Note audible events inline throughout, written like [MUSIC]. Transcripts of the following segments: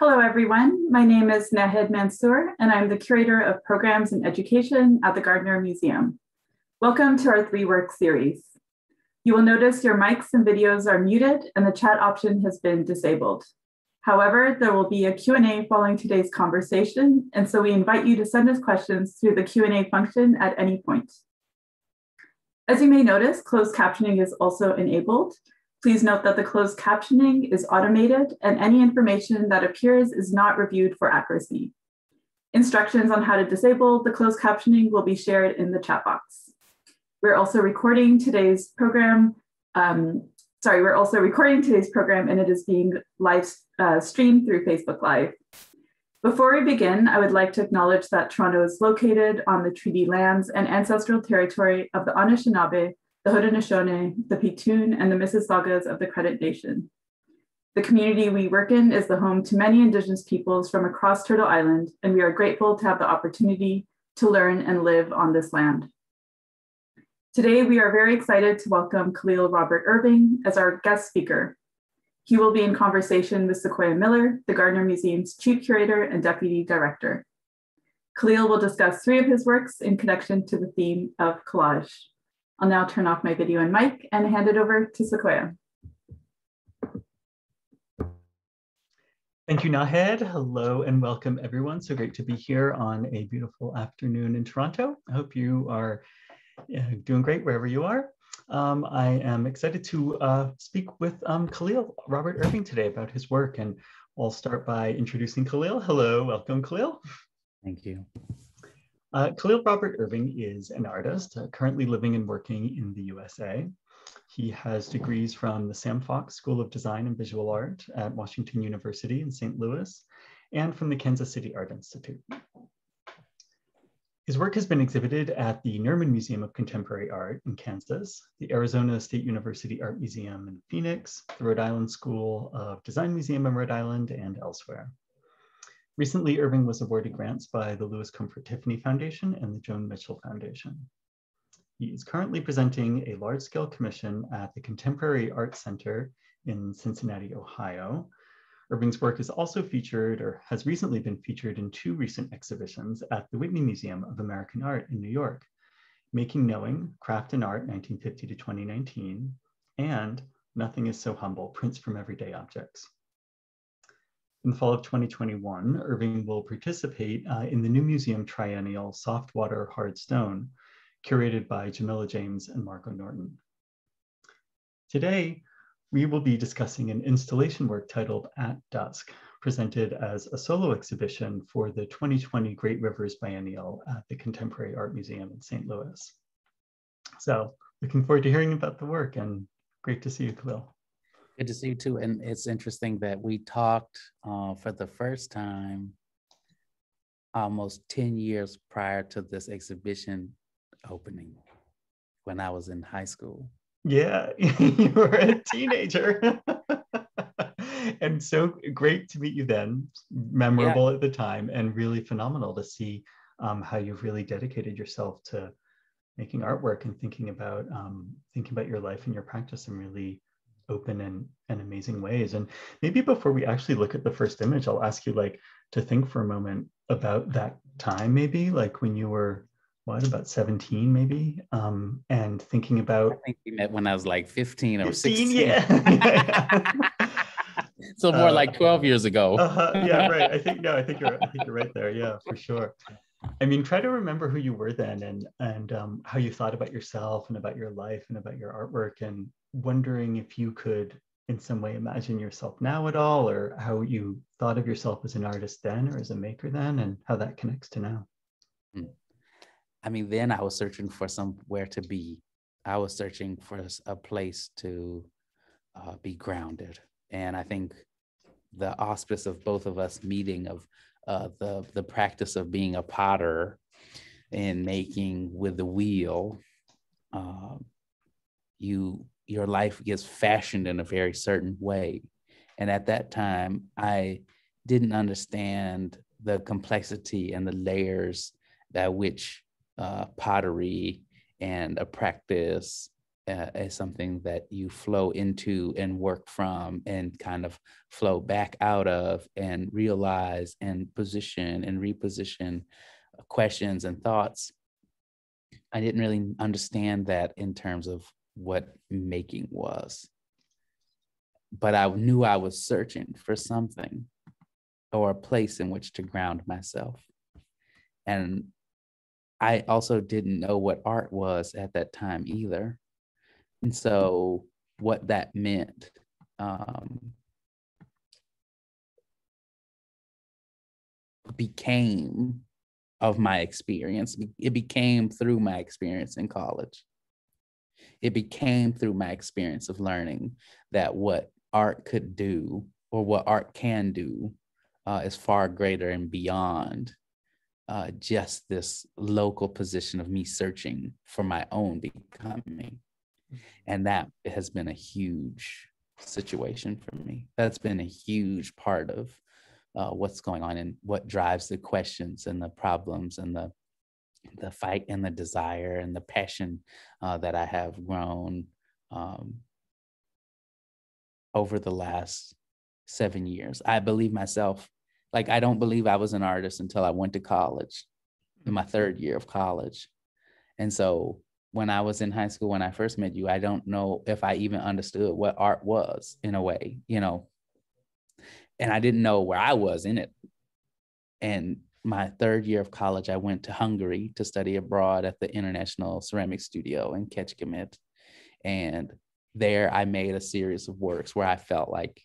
Hello, everyone. My name is Nahed Mansour, and I'm the Curator of Programs and Education at the Gardiner Museum. Welcome to our three work series. You will notice your mics and videos are muted and the chat option has been disabled. However, there will be a Q&A following today's conversation, and so we invite you to send us questions through the Q&A function at any point. As you may notice, closed captioning is also enabled, Please note that the closed captioning is automated and any information that appears is not reviewed for accuracy. Instructions on how to disable the closed captioning will be shared in the chat box. We're also recording today's program. Um, sorry, we're also recording today's program and it is being live uh, streamed through Facebook Live. Before we begin, I would like to acknowledge that Toronto is located on the treaty lands and ancestral territory of the Anishinaabe the Haudenosaunee, the Petun, and the Mississaugas of the Credit Nation. The community we work in is the home to many Indigenous peoples from across Turtle Island, and we are grateful to have the opportunity to learn and live on this land. Today, we are very excited to welcome Kahlil Robert Irving as our guest speaker. He will be in conversation with Sequoia Miller, the Gardiner Museum's Chief Curator and Deputy Director. Kahlil will discuss three of his works in connection to the theme of collage. I'll now turn off my video and mic and hand it over to Sequoia. Thank you, Nahed. Hello and welcome everyone. So great to be here on a beautiful afternoon in Toronto. I hope you are doing great wherever you are. Um, I am excited to uh, speak with um, Kahlil Robert Irving today about his work and I'll start by introducing Kahlil. Hello, welcome Kahlil. Thank you. Uh, Kahlil Robert Irving is an artist uh, currently living and working in the USA. He has degrees from the Sam Fox School of Design and Visual Art at Washington University in St. Louis and from the Kansas City Art Institute. His work has been exhibited at the Nerman Museum of Contemporary Art in Kansas, the Arizona State University Art Museum in Phoenix, the Rhode Island School of Design Museum in Rhode Island, and elsewhere. Recently, Irving was awarded grants by the Louis Comfort Tiffany Foundation and the Joan Mitchell Foundation. He is currently presenting a large-scale commission at the Contemporary Art Center in Cincinnati, Ohio. Irving's work is also featured or has recently been featured in two recent exhibitions at the Whitney Museum of American Art in New York, Making Knowing, Craft and Art 1950 to 2019, and Nothing is So Humble, Prints from Everyday Objects. In the fall of 2021, Irving will participate uh, in the new museum triennial Soft Water Hard Stone, curated by Jamillah James and Margot Norton. Today, we will be discussing an installation work titled At Dusk, presented as a solo exhibition for the 2020 Great Rivers Biennial at the Contemporary Art Museum in St. Louis. So looking forward to hearing about the work and great to see you, Kahlil. Good to see you too. And it's interesting that we talked uh, for the first time almost 10 years prior to this exhibition opening when I was in high school. Yeah, [LAUGHS] you were a teenager. [LAUGHS] and so great to meet you then, memorable yeah. at the time, and really phenomenal to see um, how you've really dedicated yourself to making artwork and thinking about um, thinking about your life and your practice and really open and, and amazing ways. And maybe before we actually look at the first image, I'll ask you like to think for a moment about that time, maybe like when you were what about 17 maybe? Um and thinking about i think we met when i was like 15 or 16 yeah, [LAUGHS] so more uh, like 12 years ago. Uh-huh, yeah right. I think no i think you're i think you're right there. Yeah for sure. I mean try to remember who you were then and and um, how you thought about yourself and about your life and about your artwork and wondering if you could in some way imagine yourself now at all or how you thought of yourself as an artist then or as a maker then and how that connects to now? Hmm. i mean then i was searching for somewhere to be. I was searching for a place to uh, be grounded. And i think the auspice of both of us meeting of uh, the the practice of being a potter and making with the wheel uh, you your life gets fashioned in a very certain way. And at that time, I didn't understand the complexity and the layers that which uh, pottery and a practice uh, as something that you flow into and work from and kind of flow back out of and realize and position and reposition questions and thoughts i didn't really understand that in terms of what making was but i knew i was searching for something or a place in which to ground myself and i also didn't know what art was at that time either and so what that meant um, became of my experience. It became through my experience in college. It became through my experience of learning that what art could do or what art can do uh, is far greater and beyond uh, just this local position of me searching for my own becoming. And that has been a huge situation for me. That's been a huge part of uh, what's going on and what drives the questions and the problems and the the fight and the desire and the passion uh, that I have grown um, over the last seven years. I believe myself, like I don't believe I was an artist until I went to college, in my third year of college, and so when I was in high school, when I first met you, I don't know if I even understood what art was in a way, you know. And I didn't know where I was in it. And my third year of college, I went to Hungary to study abroad at the International Ceramic Studio in Kecskemét. And there I made a series of works where I felt like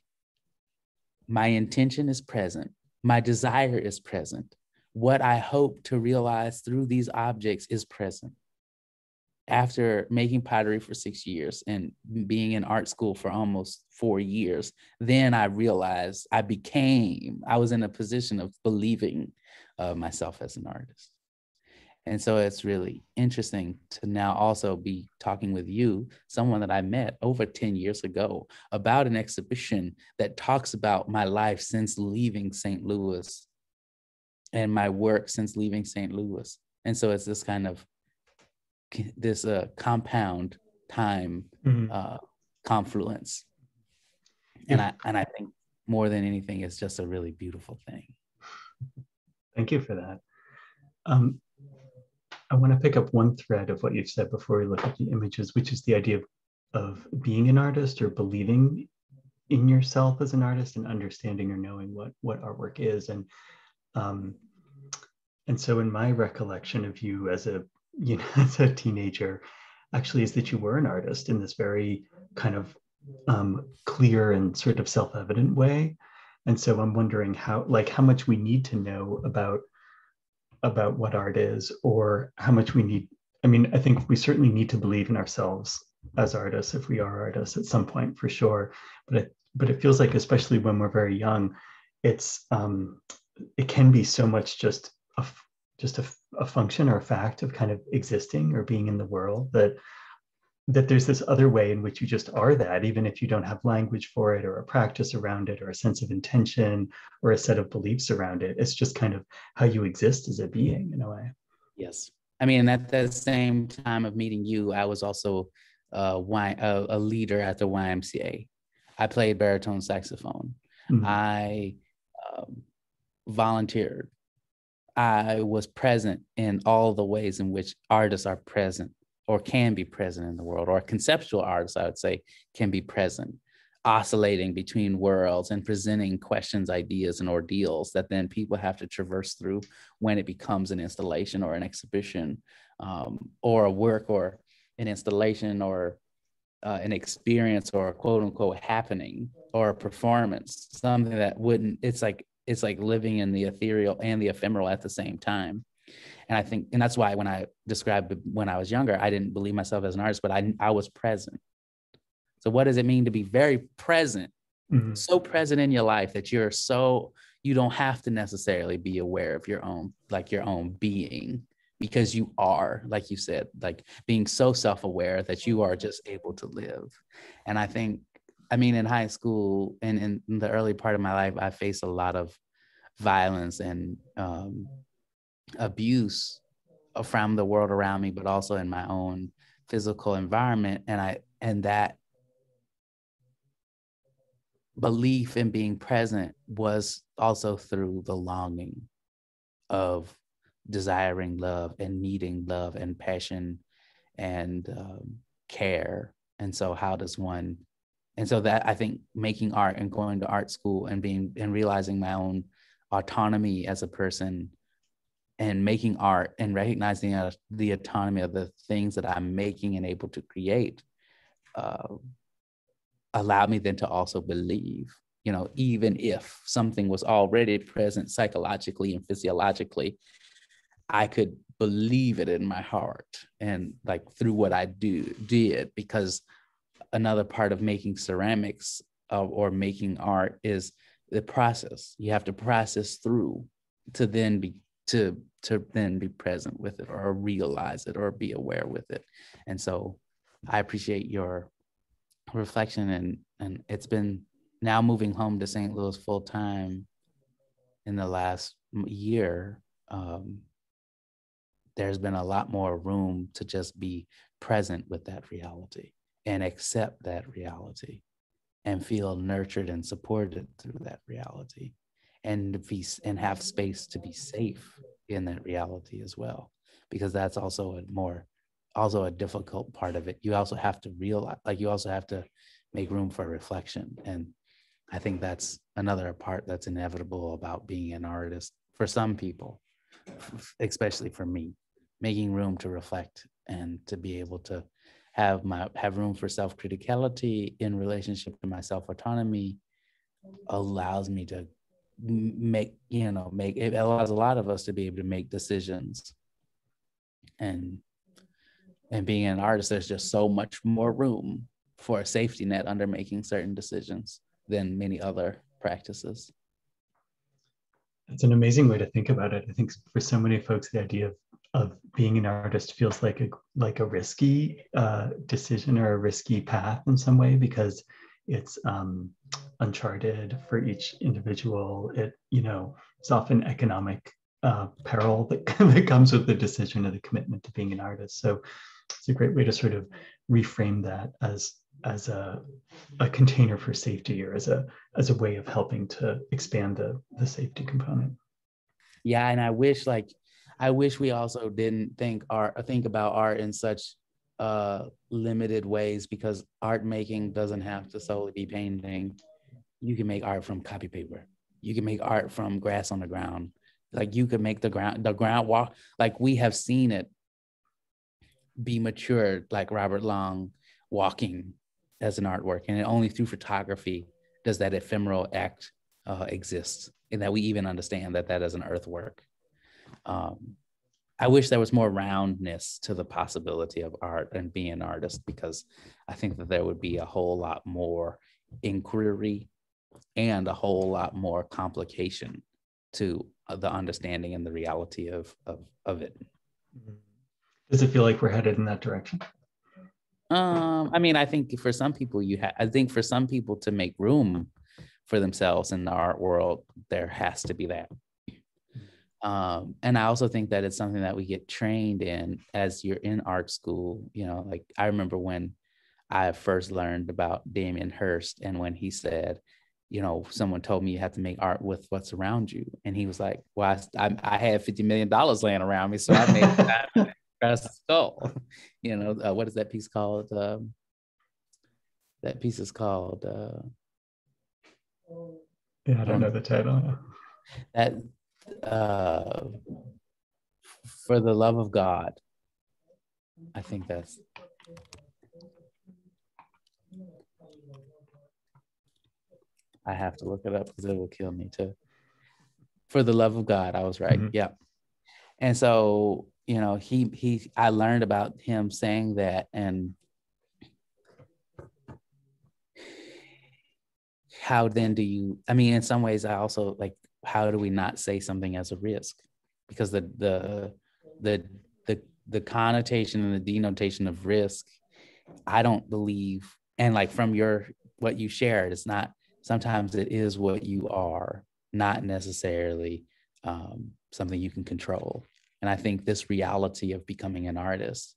my intention is present, my desire is present. What I hope to realize through these objects is present after making pottery for six years and being in art school for almost four years, then I realized I became, I was in a position of believing uh, myself as an artist. And so it's really interesting to now also be talking with you, someone that I met over 10 years ago, about an exhibition that talks about my life since leaving St. Louis and my work since leaving St. Louis. And so it's this kind of this uh, compound time mm-hmm. uh, confluence. And I and I think more than anything, it's just a really beautiful thing. Thank you for that. Um, I want to pick up one thread of what you've said before we look at the images, which is the idea of, of being an artist or believing in yourself as an artist and understanding or knowing what what artwork is. And um, and so in my recollection of you as a you know, [LAUGHS] as a teenager, actually, is that you were an artist in this very kind of um, clear and sort of self-evident way. And so I'm wondering how, like, how much we need to know about about what art is, or how much we need. I mean, I think we certainly need to believe in ourselves as artists if we are artists at some point for sure. But it, but it feels like, especially when we're very young, it's um, it can be so much just a just a, a function or a fact of kind of existing or being in the world that that there's this other way in which you just are that even if you don't have language for it or a practice around it or a sense of intention or a set of beliefs around it. It's just kind of how you exist as a being in a way. Yes. I mean at the same time of meeting you i was also uh, a, a leader at the ymca i played baritone saxophone. Mm-hmm. i um, volunteered. I was present in all the ways in which artists are present or can be present in the world, or conceptual artists, I would say, can be present, oscillating between worlds and presenting questions, ideas, and ordeals that then people have to traverse through when it becomes an installation or an exhibition um, or a work or an installation or uh, an experience or a quote unquote happening or a performance, something that wouldn't, it's like it's like living in the ethereal and the ephemeral at the same time and i think and that's why when i described when i was younger i didn't believe myself as an artist but i i was present. So what does it mean to be very present? Mm-hmm. so present in your life that you're so you don't have to necessarily be aware of your own like your own being because you are like you said like being so self-aware that you are just able to live. And i think I mean, in high school and in the early part of my life, I faced a lot of violence and um, abuse from the world around me, but also in my own physical environment. And i and that belief in being present was also through the longing of desiring love and needing love and passion and um, care. And so how does one and so that i think making art and going to art school and being and realizing my own autonomy as a person and making art and recognizing uh, the autonomy of the things that i'm making and able to create uh, allowed me then to also believe you know even if something was already present psychologically and physiologically i could believe it in my heart and like through what i do did because another part of making ceramics uh, or making art is the process. You have to process through to then be to to then be present with it or realize it or be aware with it. And so i appreciate your reflection and and it's been now moving home to st louis full time in the last year. Um, there's been a lot more room to just be present with that reality and accept that reality and feel nurtured and supported through that reality and be and have space to be safe in that reality as well because that's also a more also a difficult part of it. You also have to realize like you also have to make room for reflection and i think that's another part that's inevitable about being an artist for some people especially for me. Making room to reflect and to be able to have my have room for self criticality in relationship to my self autonomy allows me to make you know make it allows a lot of us to be able to make decisions. And and being an artist there's just so much more room for a safety net under making certain decisions than many other practices. It's an amazing way to think about it. I think for so many folks the idea of of being an artist feels like a like a risky uh, decision or a risky path in some way because it's um, uncharted for each individual. It you know it's often economic uh, peril that, [LAUGHS] that comes with the decision or the commitment to being an artist. So it's a great way to sort of reframe that as as a, a container for safety or as a as a way of helping to expand the the safety component. Yeah, and I wish like I wish we also didn't think art think about art in such uh, limited ways because art making doesn't have to solely be painting. You can make art from copy paper. You can make art from grass on the ground. Like you could make the ground the ground walk. Like we have seen it be matured, like Robert Long walking as an artwork, and it only through photography does that ephemeral act uh, exist, and that we even understand that that is an earthwork um, I wish there was more roundness to the possibility of art and being an artist because I think that there would be a whole lot more inquiry and a whole lot more complication to uh, the understanding and the reality of of, of it. Does it feel like we're headed in that direction? Um, I mean, I think for some people, you have. I think for some people to make room for themselves in the art world, there has to be that um, and I also think that it's something that we get trained in as you're in art school. You know, like I remember when I first learned about Damien Hirst and when he said, you know, someone told me you have to make art with what's around you. And he was like, well, I, I, I had $50 million laying around me. So I made a [LAUGHS] skull. You know, uh, what is that piece called? Um, that piece is called. Uh, yeah, I don't know the title. That uh, for the love of God. I think that's. I have to look it up because it will kill me too. For the love of God, I was right. Mm-hmm. Yeah. And so, you know, he he I learned about him saying that and how then do you I mean in some ways I also like how do we not say something as a risk? Because the the the the the connotation and the denotation of risk, I don't believe, and like from your what you shared, it's not. Sometimes it is what you are, not necessarily um, something you can control. And I think this reality of becoming an artist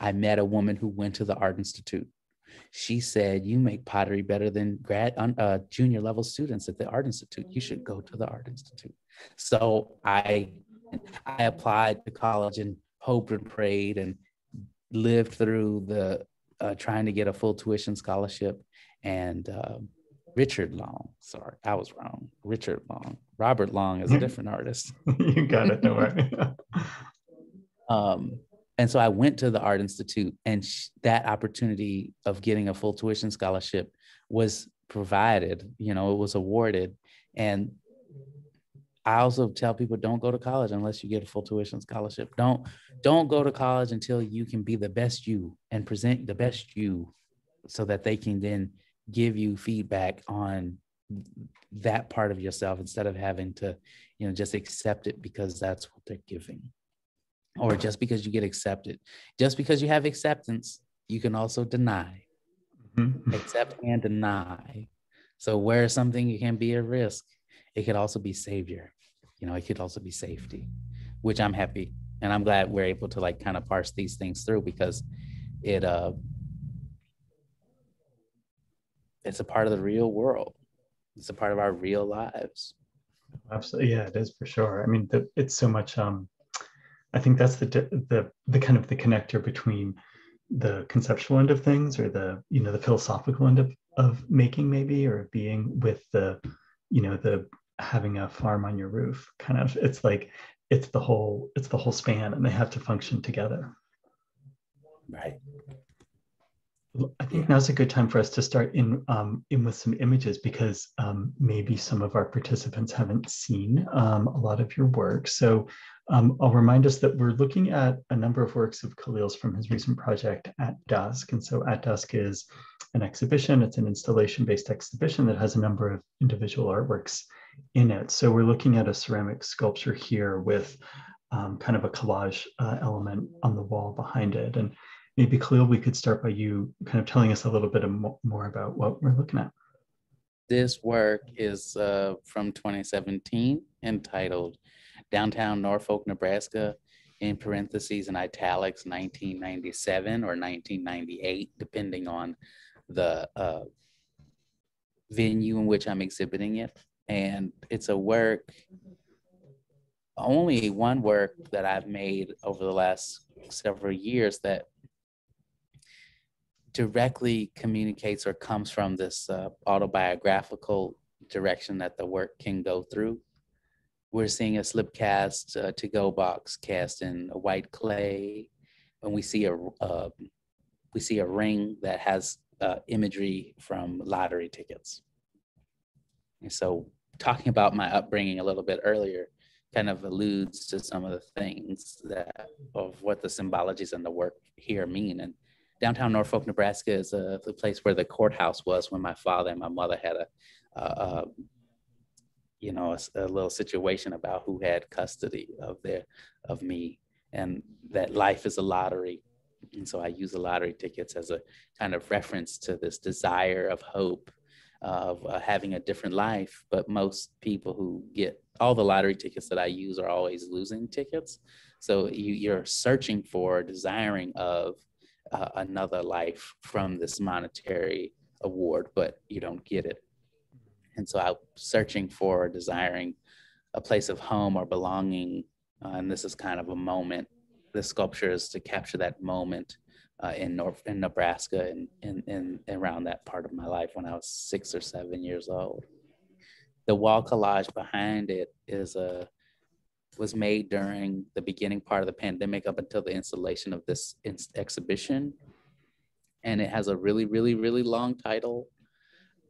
I met a woman who went to the Art Institute. She said, "You make pottery better than grad uh, junior level students at the Art Institute. You should go to the Art Institute." So I I applied to college and hoped and prayed and lived through the uh, trying to get a full tuition scholarship and uh, Richard Long. Sorry, I was wrong. Richard Long. Robert Long is a [LAUGHS] different artist. you got it. Don't worry. [LAUGHS] um, and so I went to the Art Institute, and sh- that opportunity of getting a full tuition scholarship was provided. You know, it was awarded, and I also tell people don't go to college unless you get a full tuition scholarship. Don't don't go to college until you can be the best you and present the best you, so that they can then give you feedback on that part of yourself instead of having to, you know, just accept it because that's what they're giving. Or just because you get accepted. Just because you have acceptance, you can also deny. Mm-hmm. Accept and deny. So where something can be a risk, it could also be savior. You know, it could also be safety, which I'm happy and I'm glad we're able to like kind of parse these things through because it uh it's a part of the real world. It's a part of our real lives. Absolutely, yeah, it is for sure. I mean, the, it's so much. Um, I think that's the the the kind of the connector between the conceptual end of things, or the you know the philosophical end of of making maybe, or being with the you know the having a farm on your roof. Kind of, it's like it's the whole it's the whole span, and they have to function together. Right. I think now's a good time for us to start in um, in with some images because um, maybe some of our participants haven't seen um, a lot of your work. So um, I'll remind us that we're looking at a number of works of Kahlil's from his recent project At Dusk. And so At Dusk is an exhibition. It's an installation-based exhibition that has a number of individual artworks in it. So we're looking at a ceramic sculpture here with um, kind of a collage uh, element on the wall behind it. And maybe Kahlil, we could start by you kind of telling us a little bit more about what we're looking at. This work is uh, from 2017 entitled Downtown Norfolk, Nebraska, in parentheses and italics 1997 or 1998, depending on the uh, venue in which I'm exhibiting it. And it's a work, only one work that I've made over the last several years that directly communicates or comes from this uh, autobiographical direction that the work can go through. We're seeing a slip cast uh, to go box cast in a white clay, and we see a uh, we see a ring that has uh, imagery from lottery tickets. And so, talking about my upbringing a little bit earlier, kind of alludes to some of the things that of what the symbologies in the work here mean. And downtown Norfolk, Nebraska is a, the place where the courthouse was when my father and my mother had a, a, a you know, a, a, little situation about who had custody of their of me, and that life is a lottery. And so I use the lottery tickets as a kind of reference to this desire of hope of uh, having a different life. But most people who get all the lottery tickets that I use are always losing tickets. So you, you're searching for, desiring of uh, another life from this monetary award, but you don't get it. And so I'm searching for, desiring a place of home or belonging. Uh, and this is kind of a moment. The sculpture is to capture that moment uh, in North in Nebraska and in, in, in around that part of my life when I was six or seven years old. The wall collage behind it is a was made during the beginning part of the pandemic up until the installation of this exhibition. And it has a really, really, really long title,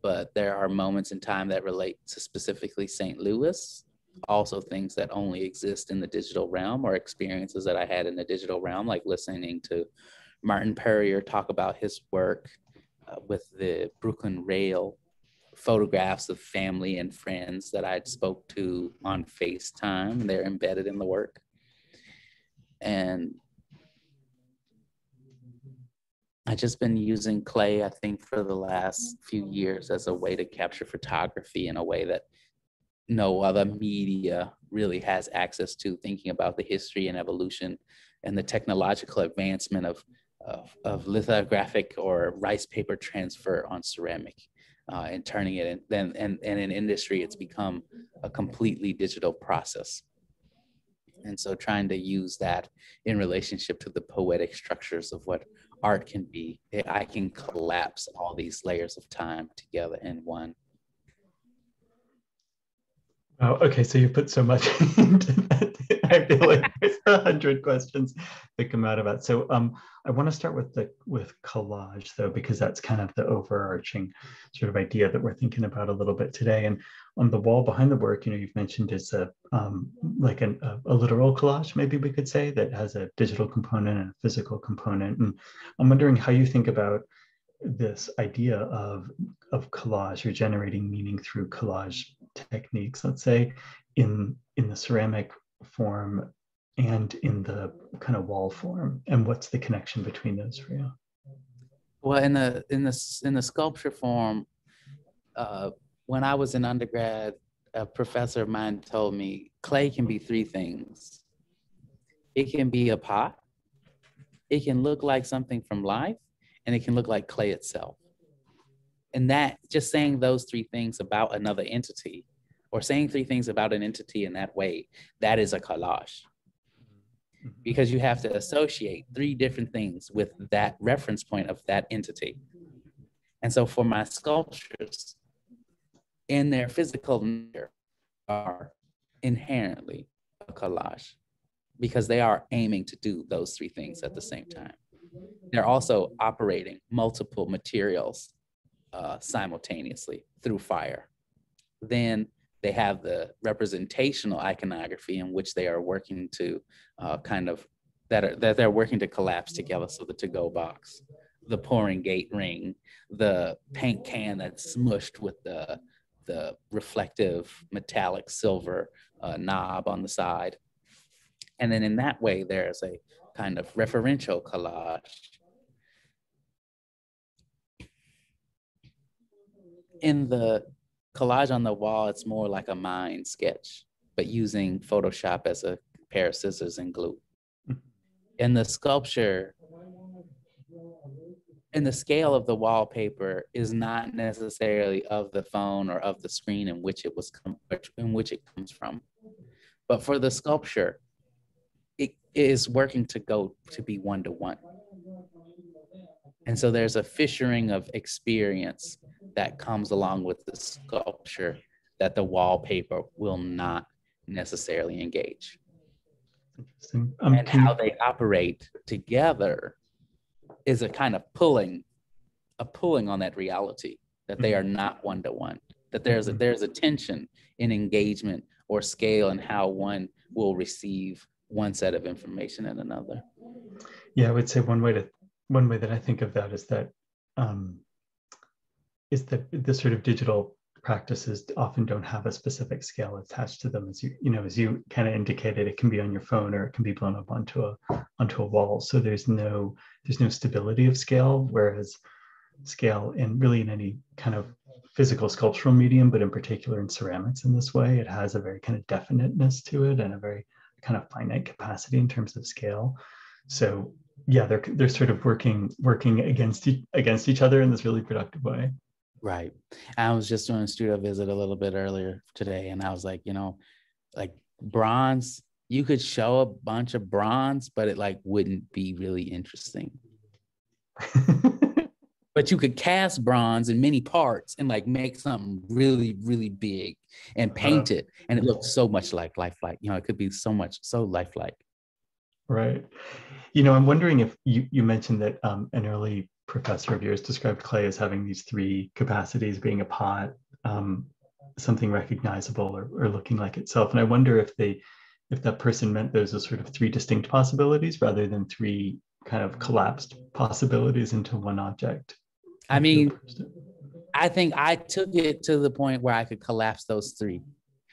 but there are moments in time that relate to specifically St. Louis, also things that only exist in the digital realm or experiences that I had in the digital realm, like listening to Martin Perrier talk about his work uh, with the Brooklyn Rail photographs of family and friends that I spoke to on FaceTime. They're embedded in the work. And I just been using clay, I think, for the last few years as a way to capture photography in a way that no other media really has access to, thinking about the history and evolution and the technological advancement of, of, of lithographic or rice paper transfer on ceramic uh, and turning it in, then and, and in industry, it's become a completely digital process. And so trying to use that in relationship to the poetic structures of what art can be, I can collapse all these layers of time together in one. Oh, okay. So you put so much [LAUGHS] into that. I feel like there's a hundred questions that come out of that. So um, I want to start with the with collage though, because that's kind of the overarching sort of idea that we're thinking about a little bit today. And on the wall behind the work, you know, you've mentioned it's a um, like an, a, a literal collage, maybe we could say, that has a digital component and a physical component. And I'm wondering how you think about this idea of of collage or generating meaning through collage techniques let's say in in the ceramic form and in the kind of wall form? And what's the connection between those for you? Well in the in the in the sculpture form uh, when i was in undergrad a professor of mine told me clay can be three things. It can be a pot it can look like something from life and it can look like clay itself and that just saying those three things about another entity or saying three things about an entity in that way that is a collage mm-hmm. because you have to associate three different things with that reference point of that entity. And so for my sculptures in their physical nature are inherently a collage because they are aiming to do those three things at the same time. They're also operating multiple materials uh, simultaneously through fire. Then they have the representational iconography in which they are working to uh, kind of that are that they're working to collapse together. So the to-go box, the pouring gate ring, the paint can that's smushed with the the reflective metallic silver uh, knob on the side. And then in that way, there's a kind of referential collage in the collage on the wall, it's more like a mind sketch, but using Photoshop as a pair of scissors and glue. Mm-hmm. In the sculpture, and the scale of the wallpaper is not necessarily of the phone or of the screen in which it was com- in which it comes from. But for the sculpture it is working to go to be one to one. And so there's a fissuring of experience that comes along with the sculpture that the wallpaper will not necessarily engage. Interesting. Um, and how they operate together is a kind of pulling, a pulling on that reality that they are not one to one. That there's a, mm-hmm. there's a tension in engagement or scale and how one will receive one set of information and another. Yeah, I would say one way to one way that I think of that is that um, is that the sort of digital practices often don't have a specific scale attached to them as you you know as you kind of indicated it can be on your phone or it can be blown up onto a onto a wall. So there's no there's no stability of scale whereas scale in really in any kind of physical sculptural medium but in particular in ceramics in this way it has a very kind of definiteness to it and a very kind of finite capacity in terms of scale. So yeah they're they're sort of working working against against each other in this really productive way Right. I was just doing a studio visit a little bit earlier today, and I was like, you know, like bronze, you could show a bunch of bronze, but it like wouldn't be really interesting. [LAUGHS] but you could cast bronze in many parts and like make something really, really big and uh-huh. paint uh, it, and it looks so much like lifelike. You know, it could be so much so lifelike. Right. You know, I'm wondering if you you mentioned that um, an early professor of yours described clay as having these three capacities being a pot um, something recognizable or, or looking like itself. And i wonder if they if that person meant those as sort of three distinct possibilities rather than three kind of collapsed possibilities into one object. I mean i think i took it to the point where i could collapse those three.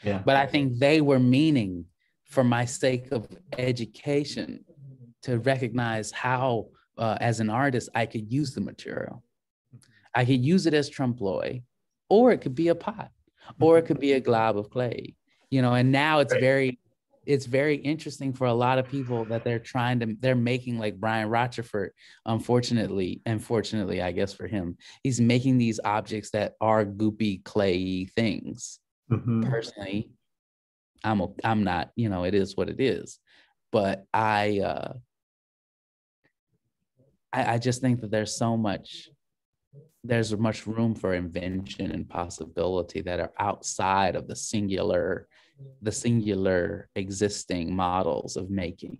Yeah. But i think they were meaning for my sake of education to recognize how uh, as an artist, I could use the material. I could use it as trompe l'oeil, or it could be a pot, or it could be a [LAUGHS] glob of clay, you know. And now it's very, it's very interesting for a lot of people that they're trying to they're making like Brian Rochefort. Unfortunately, unfortunately, I guess for him, he's making these objects that are goopy clay things. Mm-hmm. Personally, I'm a, I'm not. You know, it is what it is. But I uh, I, I just think that there's so much there's much room for invention and possibility that are outside of the singular the singular existing models of making.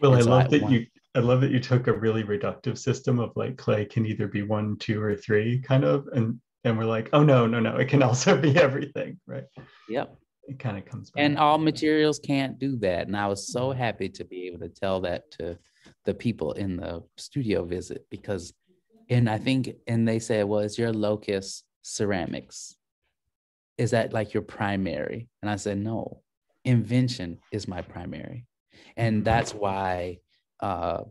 Well and i so love I that want, you i love that you took a really reductive system of like clay can either be one two or three kind of and and we're like oh no no no it can [LAUGHS] also be everything right? Yep. It kind of comes back. and all materials can't do that and i was so happy to be able to tell that to the people in the studio visit because and I think and they said, well, is your locus ceramics? Is that like your primary? And I said, no, invention is my primary. And that's why uh,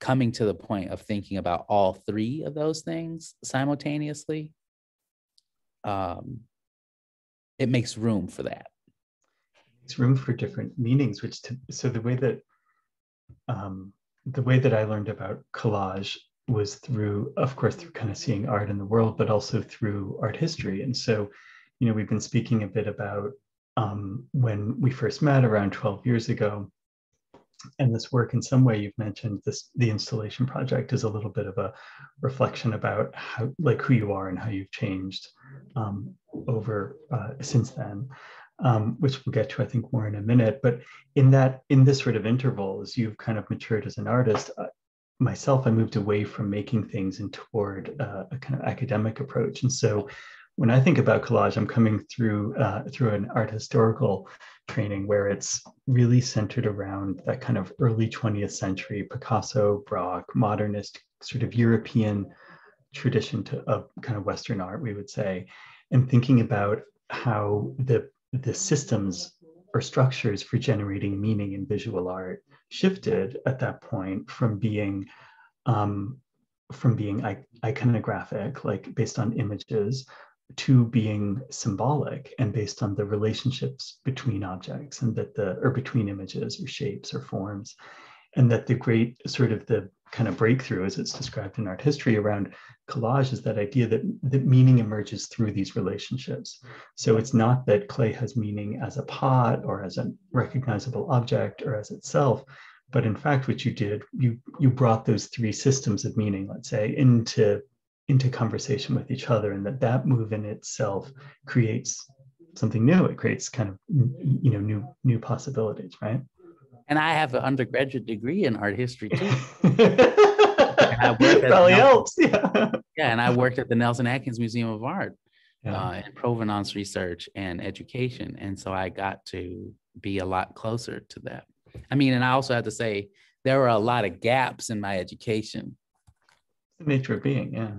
coming to the point of thinking about all three of those things simultaneously, um, it makes room for that. It's room for different meanings, which to, so the way that um, the way that I learned about collage was through, of course, through kind of seeing art in the world, but also through art history. And so, you know, we've been speaking a bit about um, when we first met around 12 years ago. And this work, in some way, you've mentioned this the installation project is a little bit of a reflection about how, like, who you are and how you've changed um, over uh, since then. Um, which we'll get to, I think, more in a minute. But in that, in this sort of interval, as you've kind of matured as an artist, uh, myself, I moved away from making things and toward uh, a kind of academic approach. And so when I think about collage, I'm coming through uh, through an art historical training where it's really centered around that kind of early 20th century Picasso, Braque, modernist sort of European tradition to, of kind of Western art, we would say, and thinking about how the the systems or structures for generating meaning in visual art shifted at that point from being um, from being iconographic, like based on images, to being symbolic and based on the relationships between objects and that the or between images or shapes or forms. And that the great sort of the kind of breakthrough as it's described in art history around collage is that idea that, that meaning emerges through these relationships. So it's not that clay has meaning as a pot or as a recognizable object or as itself, but in fact, what you did, you you brought those three systems of meaning, let's say, into into conversation with each other, and that that move in itself creates something new. It creates kind of you know new new possibilities, right? And I have an undergraduate degree in art history too. [LAUGHS] Probably helps. Yeah. yeah, and I worked at the Nelson Atkins Museum of Art yeah. uh, in provenance research and education, and so I got to be a lot closer to that. I mean, and I also have to say there were a lot of gaps in my education. The nature of being, yeah.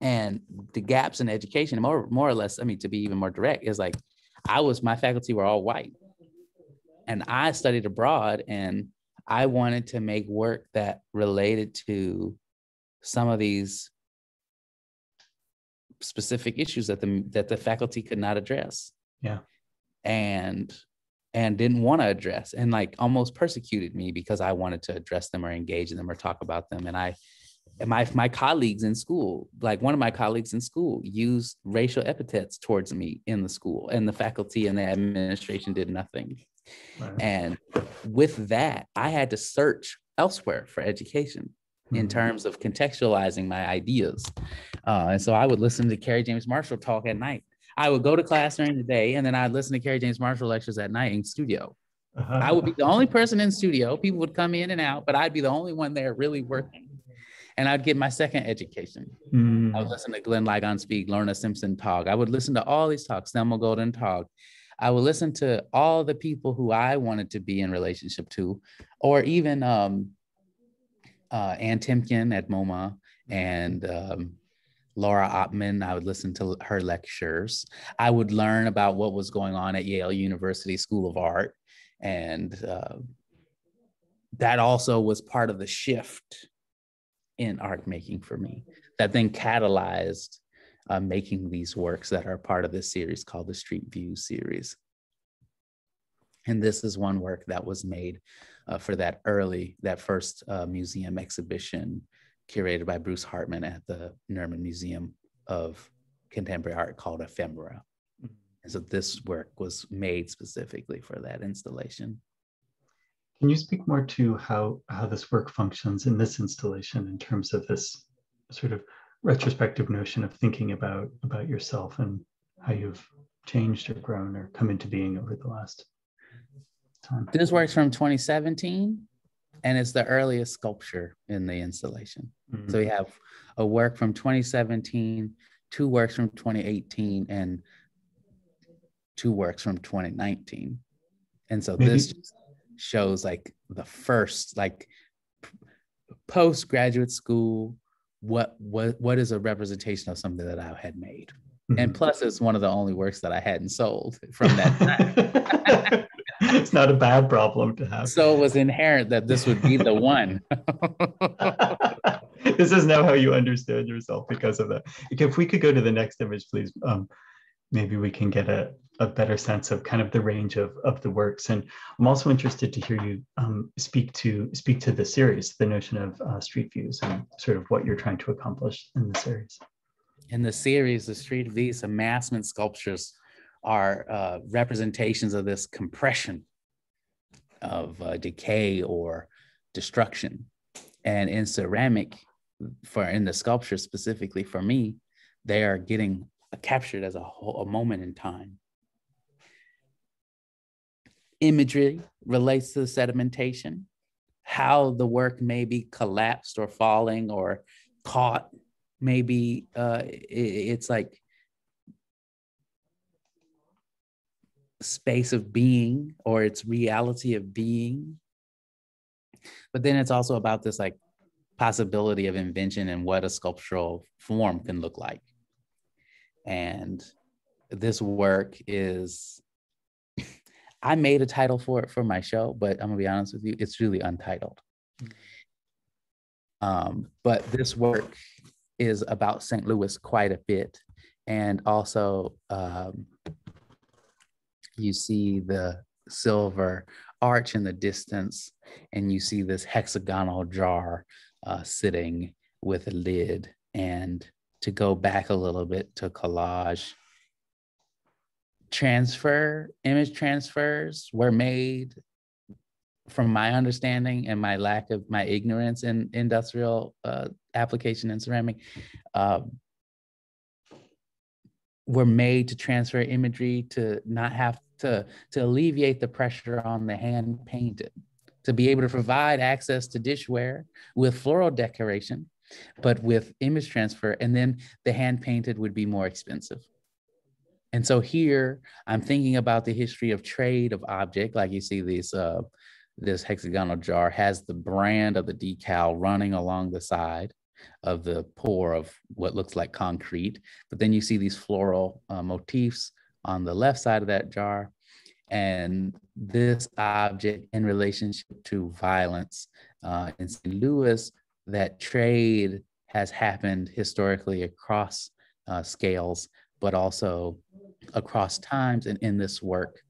And the gaps in education, more more or less, I mean, to be even more direct, is like I was my faculty were all white and I studied abroad and I wanted to make work that related to some of these specific issues that the that the faculty could not address. Yeah. And and didn't want to address and like almost persecuted me because I wanted to address them or engage in them or talk about them. And I and my my colleagues in school, like one of my colleagues in school used racial epithets towards me in the school and the faculty and the administration did nothing. Right. And with that, I had to search elsewhere for education mm-hmm. in terms of contextualizing my ideas. Uh, and so I would listen to Kerry James Marshall talk at night. I would go to class during the day and then I'd listen to Kerry James Marshall lectures at night in studio. Uh-huh. I would be the only person in studio. People would come in and out, but I'd be the only one there really working. And I'd get my second education. Mm. I would listen to Glenn Ligon speak, Lorna Simpson talk. I would listen to all these talks, Thelma Golden talk, I would listen to all the people who I wanted to be in relationship to, or even um, uh, Ann Temkin at MoMA and um, Laura Hoptman. I would listen to her lectures. I would learn about what was going on at Yale University School of Art. And uh, that also was part of the shift in art making for me that then catalyzed uh, making these works that are part of this series called the Street View series. And this is one work that was made uh, for that early, that first uh, museum exhibition curated by Bruce Hartman at the Nerman Museum of Contemporary Art called Ephemera. And so this work was made specifically for that installation. Can you speak more to how, how this work functions in this installation in terms of this sort of retrospective notion of thinking about, about yourself and how you've changed or grown or come into being over the last time? This works from 2017 and it's the earliest sculpture in the installation. Mm-hmm. So we have a work from 2017, two works from 2018, and two works from 2019. And so Maybe. this shows like the first like postgraduate school what what what is a representation of something that I had made. Mm-hmm. And plus it's one of the only works that I hadn't sold from that [LAUGHS] time. it's not a bad problem to have. So it was inherent that this would be the one. [LAUGHS] this is now how you understand yourself because of that. If we could go to the next image, please. Um, maybe we can get a, a better sense of kind of the range of, of the works. And I'm also interested to hear you um, speak to speak to the series, the notion of uh, street views and sort of what you're trying to accomplish in the series. In the series, the street views, amassment sculptures are uh, representations of this compression of uh, decay or destruction. And in ceramic, for in the sculpture specifically for me, they are getting captured as a, whole, a moment in time. Imagery relates to the sedimentation, how the work may be collapsed or falling or caught. Maybe uh, it's like space of being or its reality of being. But then it's also about this like possibility of invention and what a sculptural form can look like. And this work is, I made a title for it for my show, but I'm gonna be honest with you, it's really untitled. Um, but this work is about St. Louis quite a bit. And also, um, you see the silver arch in the distance, and you see this hexagonal jar uh, sitting with a lid. And to go back a little bit to collage, transfer, image transfers were made from my understanding and my lack of my ignorance in industrial uh, application in ceramic, uh, were made to transfer imagery to not have to, to alleviate the pressure on the hand painted, to be able to provide access to dishware with floral decoration, but with image transfer. And then the hand painted would be more expensive. And so here I'm thinking about the history of trade of object, like you see these uh, this hexagonal jar has the brand of the decal running along the side of the pour of what looks like concrete. But then you see these floral uh, motifs on the left side of that jar. And this object in relationship to violence uh, in St. Louis, that trade has happened historically across uh, scales, but also across times. And in this work,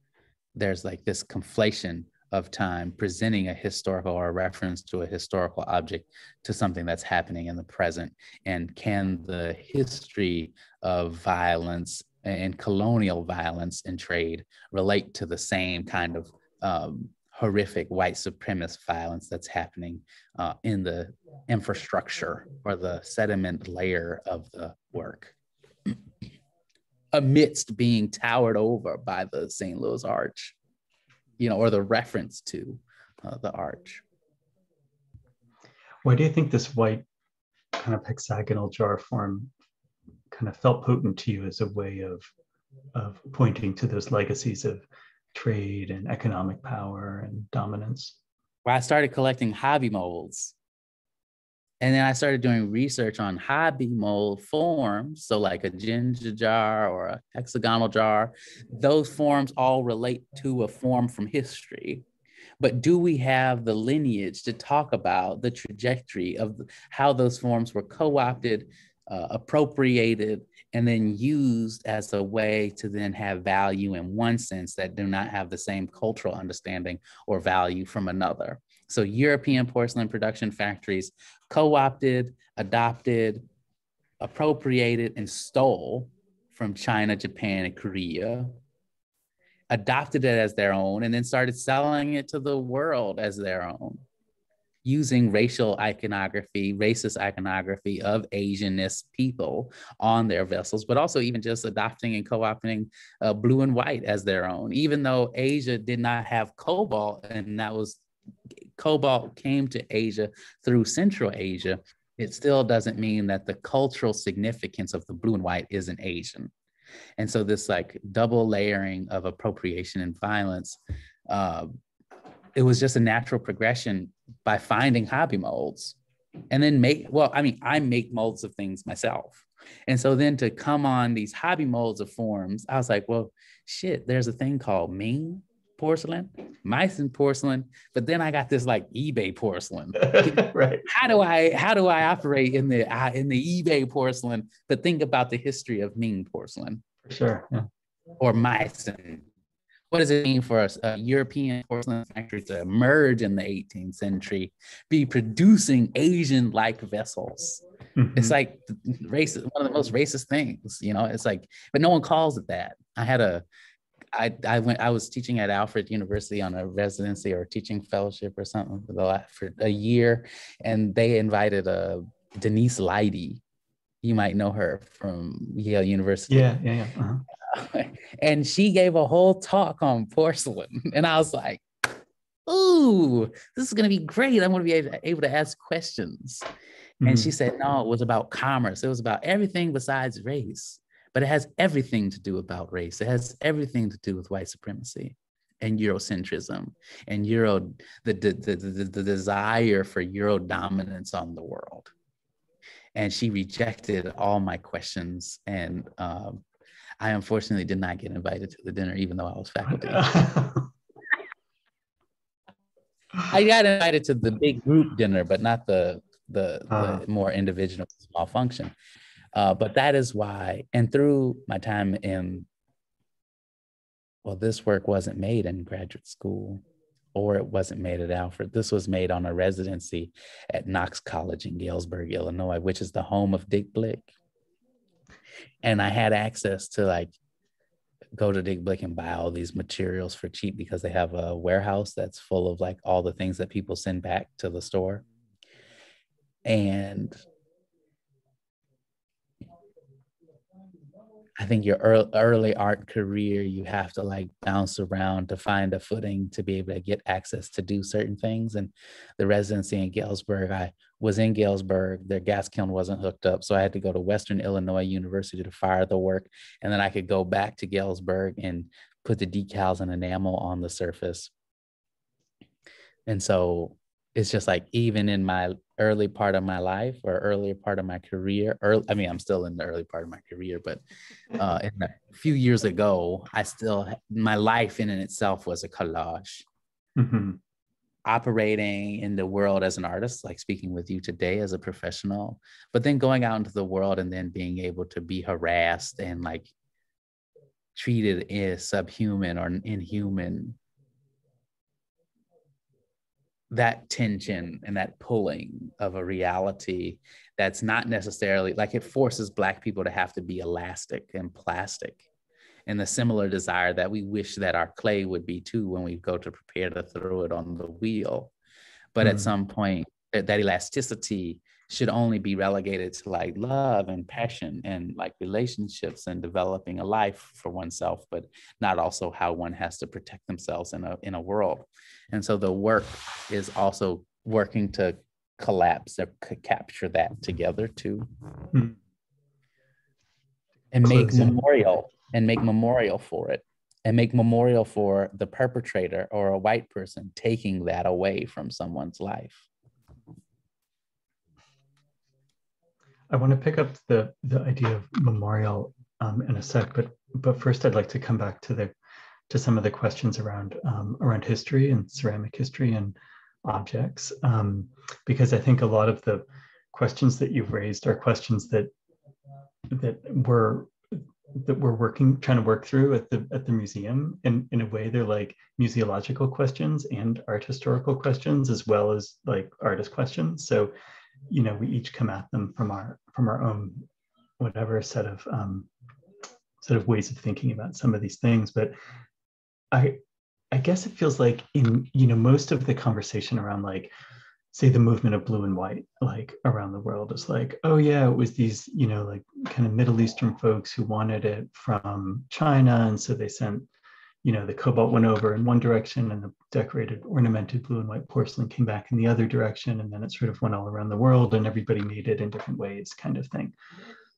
there's like this conflation of time presenting a historical or a reference to a historical object to something that's happening in the present and can the history of violence and colonial violence and trade relate to the same kind of um, horrific white supremacist violence that's happening uh, in the infrastructure or the sediment layer of the work [CLEARS THROAT] amidst being towered over by the St. Louis Arch you know, or the reference to uh, the arch. Why do you think this white kind of hexagonal jar form kind of felt potent to you as a way of of pointing to those legacies of trade and economic power and dominance? Well, I started collecting hobby molds and then I started doing research on hobby mold forms. So, like a ginger jar or a hexagonal jar, those forms all relate to a form from history. But do we have the lineage to talk about the trajectory of how those forms were co opted, uh, appropriated, and then used as a way to then have value in one sense that do not have the same cultural understanding or value from another. So European porcelain production factories co-opted, adopted, appropriated, and stole from China, Japan, and Korea, adopted it as their own, and then started selling it to the world as their own using racial iconography, racist iconography of Asianist people on their vessels, but also even just adopting and co-opting uh, blue and white as their own, even though Asia did not have cobalt and that was cobalt came to Asia through Central Asia, it still doesn't mean that the cultural significance of the blue and white isn't Asian. And so this like double layering of appropriation and violence uh, it was just a natural progression by finding hobby molds and then make well i mean i make molds of things myself and so then to come on these hobby molds of forms i was like well shit there's a thing called ming porcelain meissen porcelain but then i got this like ebay porcelain [LAUGHS] right how do i how do i operate in the uh, in the ebay porcelain but think about the history of ming porcelain for sure yeah. or meissen what does it mean for us, a European porcelain factory to emerge in the 18th century, be producing Asian-like vessels? Mm-hmm. It's like racist, one of the most racist things, you know. It's like, but no one calls it that. I had a, I, I went, I was teaching at Alfred University on a residency or teaching fellowship or something for the for a year, and they invited a uh, Denise Leidy. You might know her from Yale University. Yeah, yeah, yeah. Uh-huh. [LAUGHS] and she gave a whole talk on porcelain. [LAUGHS] And I was like, ooh, this is going to be great. I'm going to be able, able to ask questions. Mm-hmm. And she mm-hmm. said, no, it was about commerce. It was about everything besides race, but it has everything to do about race. It has everything to do with white supremacy and Eurocentrism and Euro, the, the, the, the, the desire for Euro dominance on the world. And she rejected all my questions and um, I unfortunately did not get invited to the dinner, even though I was faculty. [LAUGHS] I got invited to the big group dinner, but not the the, uh, the more individual small function. Uh, but that is why, and through my time in, well, this work wasn't made in graduate school, or it wasn't made at Alfred. This was made on a residency at Knox College in Galesburg, Illinois, which is the home of Dick Blick and I had access to like go to Dick Blick and buy all these materials for cheap because they have a warehouse that's full of like all the things that people send back to the store. And I think your early art career, you have to like bounce around to find a footing to be able to get access to do certain things. And the residency in Galesburg, I was in Galesburg. Their gas kiln wasn't hooked up. So I had to go to Western Illinois University to fire the work. And then I could go back to Galesburg and put the decals and enamel on the surface. And so it's just like even in my early part of my life or earlier part of my career early, i mean i'm still in the early part of my career but uh, a few years ago i still my life in and itself was a collage mm-hmm. operating in the world as an artist like speaking with you today as a professional but then going out into the world and then being able to be harassed and like treated as subhuman or inhuman that tension and that pulling of a reality that's not necessarily like it forces black people to have to be elastic and plastic and the similar desire that we wish that our clay would be too when we go to prepare to throw it on the wheel but mm-hmm. at some point that, that elasticity should only be relegated to like love and passion and like relationships and developing a life for oneself, but not also how one has to protect themselves in a in a world. And so the work is also working to collapse or c- capture that together too. Hmm. And make memorial and make memorial for it and make memorial for the perpetrator or a white person taking that away from someone's life. I want to pick up the the idea of memorial um, in a sec, but but first I'd like to come back to the to some of the questions around um, around history and ceramic history and objects, um, because I think a lot of the questions that you've raised are questions that that we're that we're working trying to work through at the at the museum and in a way they're like museological questions and art historical questions as well as like artist questions. So you know we each come at them from our from our own whatever set of um, sort of ways of thinking about some of these things. But i i guess it feels like in you know most of the conversation around like say the movement of blue and white like around the world is like oh yeah it was these you know like kind of middle eastern folks who wanted it from china. And so they sent you know the cobalt went over in one direction and the decorated ornamented blue and white porcelain came back in the other direction and then it sort of went all around the world and everybody made it in different ways kind of thing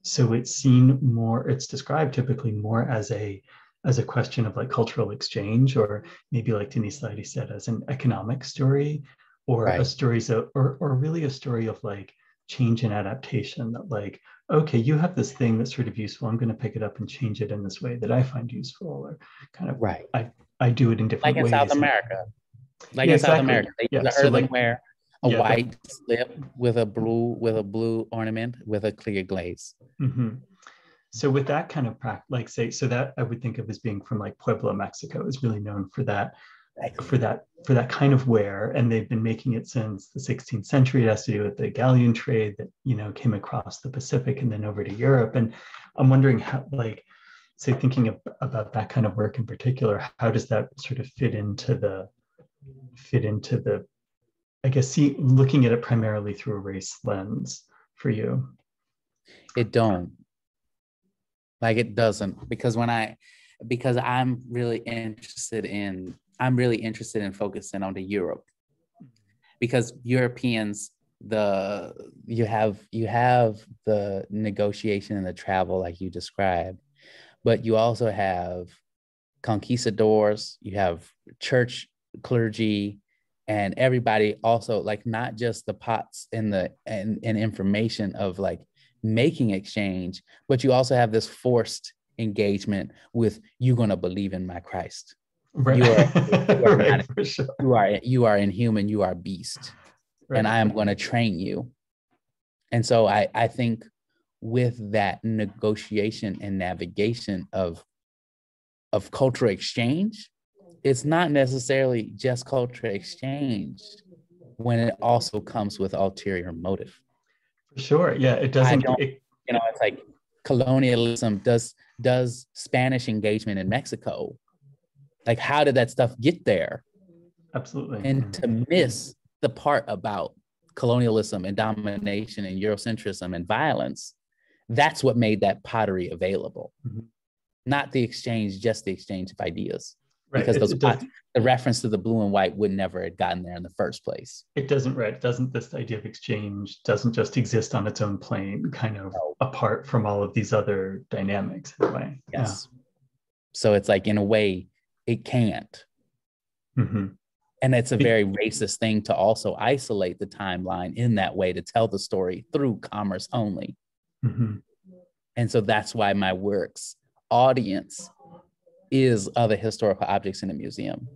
so it's seen more it's described typically more as a as a question of like cultural exchange or maybe like denise leidy said as an economic story or right. a story so or, or really a story of like change and adaptation that like okay you have this thing that's sort of useful i'm going to pick it up and change it in this way that i find useful or kind of right i i do it in different like ways in south america like yeah, in exactly. south america they yeah. use the so earthenware like, a yeah, white slip with a blue with a blue ornament with a clear glaze mm-hmm. so with that kind of practice like say so that i would think of as being from like puebla mexico is really known for that for that for that kind of ware and they've been making it since the 16th century it has to do with the galleon trade that you know came across the pacific and then over to europe and i'm wondering how like say thinking of, about that kind of work in particular how does that sort of fit into the fit into the i guess see looking at it primarily through a race lens for you? It don't. Like it doesn't because when i because i'm really interested in I'm really interested in focusing on the Europe. Because Europeans the you have you have the negotiation and the travel like you described but you also have conquistadors you have church clergy and everybody also like not just the pots and the and, and information of like making exchange but you also have this forced engagement with you're going to believe in my christ Right. You are, [LAUGHS] you are, right, not, sure. you are you are inhuman, you are beast. Right. And I am going to train you. And so I, I think with that negotiation and navigation of of cultural exchange, it's not necessarily just cultural exchange when it also comes with ulterior motive. For sure. Yeah. It doesn't it, you know, it's like colonialism does does Spanish engagement in Mexico like, how did that stuff get there? Absolutely. And to miss the part about colonialism and domination and Eurocentrism and violence, that's what made that pottery available. Mm-hmm. Not the exchange, just the exchange of ideas. Right. Because those, does, the reference to the blue and white would never have gotten there in the first place. It doesn't, right? It doesn't this idea of exchange doesn't just exist on its own plane, kind of no. apart from all of these other dynamics in a way. Yes. Yeah. So it's like in a way, it can't. Mm-hmm. And it's a very racist thing to also isolate the timeline in that way to tell the story through commerce only. Mm-hmm. And so that's why my work's audience is other historical objects in the museum.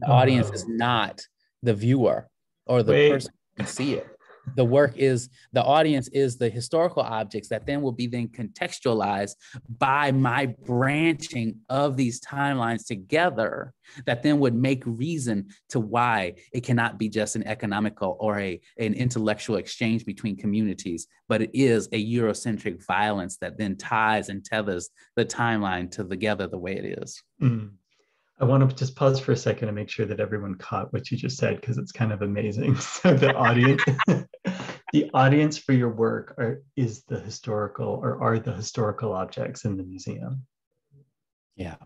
The audience is not the viewer or the Wait. person who can see it the work is the audience is the historical objects that then will be then contextualized by my branching of these timelines together that then would make reason to why it cannot be just an economical or a an intellectual exchange between communities but it is a eurocentric violence that then ties and tethers the timeline to together the way it is mm. I want to just pause for a second and make sure that everyone caught what you just said because it's kind of amazing. [LAUGHS] So the audience, [LAUGHS] the audience for your work are, is the historical or are the historical objects in the museum. Yeah.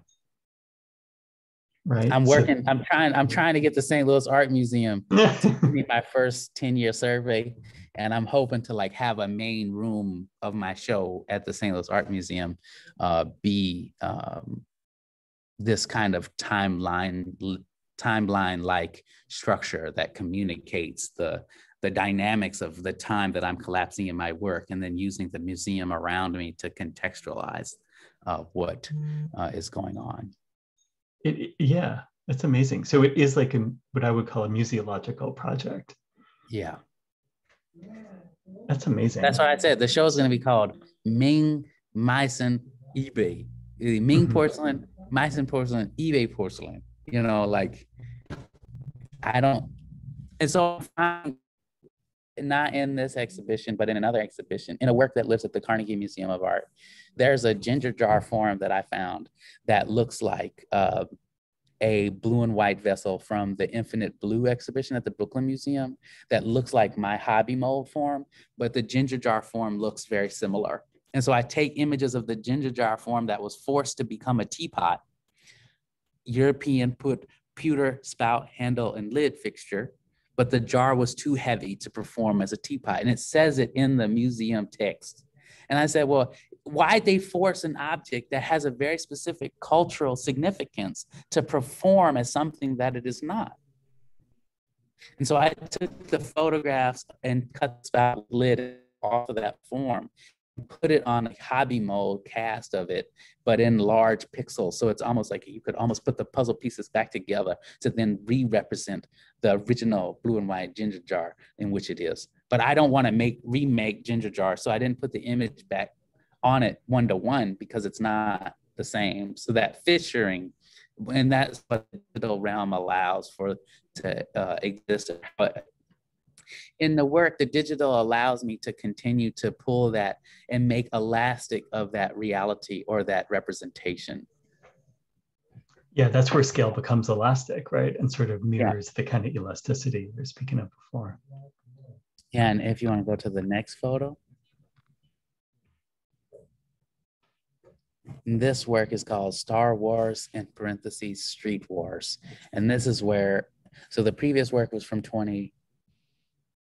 Right. I'm working. So, I'm trying. I'm trying to get the St. Louis Art Museum [LAUGHS] to be my first 10 year survey, and I'm hoping to like have a main room of my show at the St. Louis Art Museum uh, be um, this kind of timeline timeline like structure that communicates the the dynamics of the time that I'm collapsing in my work and then using the museum around me to contextualize uh, what uh, is going on. It, it, yeah, that's amazing. So it is like a, what I would call a museological project. Yeah. That's amazing. That's why I said the show is going to be called Ming, Meissen, eBay. The Ming Mhm. porcelain, Meissen porcelain, eBay porcelain. You know, like I don't. And so I'm not in this exhibition, but in another exhibition, in a work that lives at the Carnegie Museum of Art, there's a ginger jar form that I found that looks like uh, a blue and white vessel from the Infinite Blue exhibition at the Brooklyn Museum that looks like my hobby mold form, but the ginger jar form looks very similar. And so I take images of the ginger jar form that was forced to become a teapot, European put pewter spout, handle, and lid fixture, but the jar was too heavy to perform as a teapot. And it says it in the museum text. And I said, well, why'd they force an object that has a very specific cultural significance to perform as something that it is not? And so I took the photographs and cut the lid off of that form put it on a hobby mold cast of it, but in large pixels. So it's almost like you could almost put the puzzle pieces back together to then re-represent the original blue and white ginger jar in which it is. But I don't want to make remake ginger jar, so I didn't put the image back on it one to one because it's not the same. So that fissuring, and that's what the digital realm allows for to uh, exist in the work, the digital allows me to continue to pull that and make elastic of that reality or that representation. Yeah, that's where scale becomes elastic, right? And sort of mirrors yeah. the kind of elasticity we were speaking of before. Yeah, and if you want to go to the next photo. This work is called Star Wars in parentheses Street Wars. And this is where, so the previous work was from 20,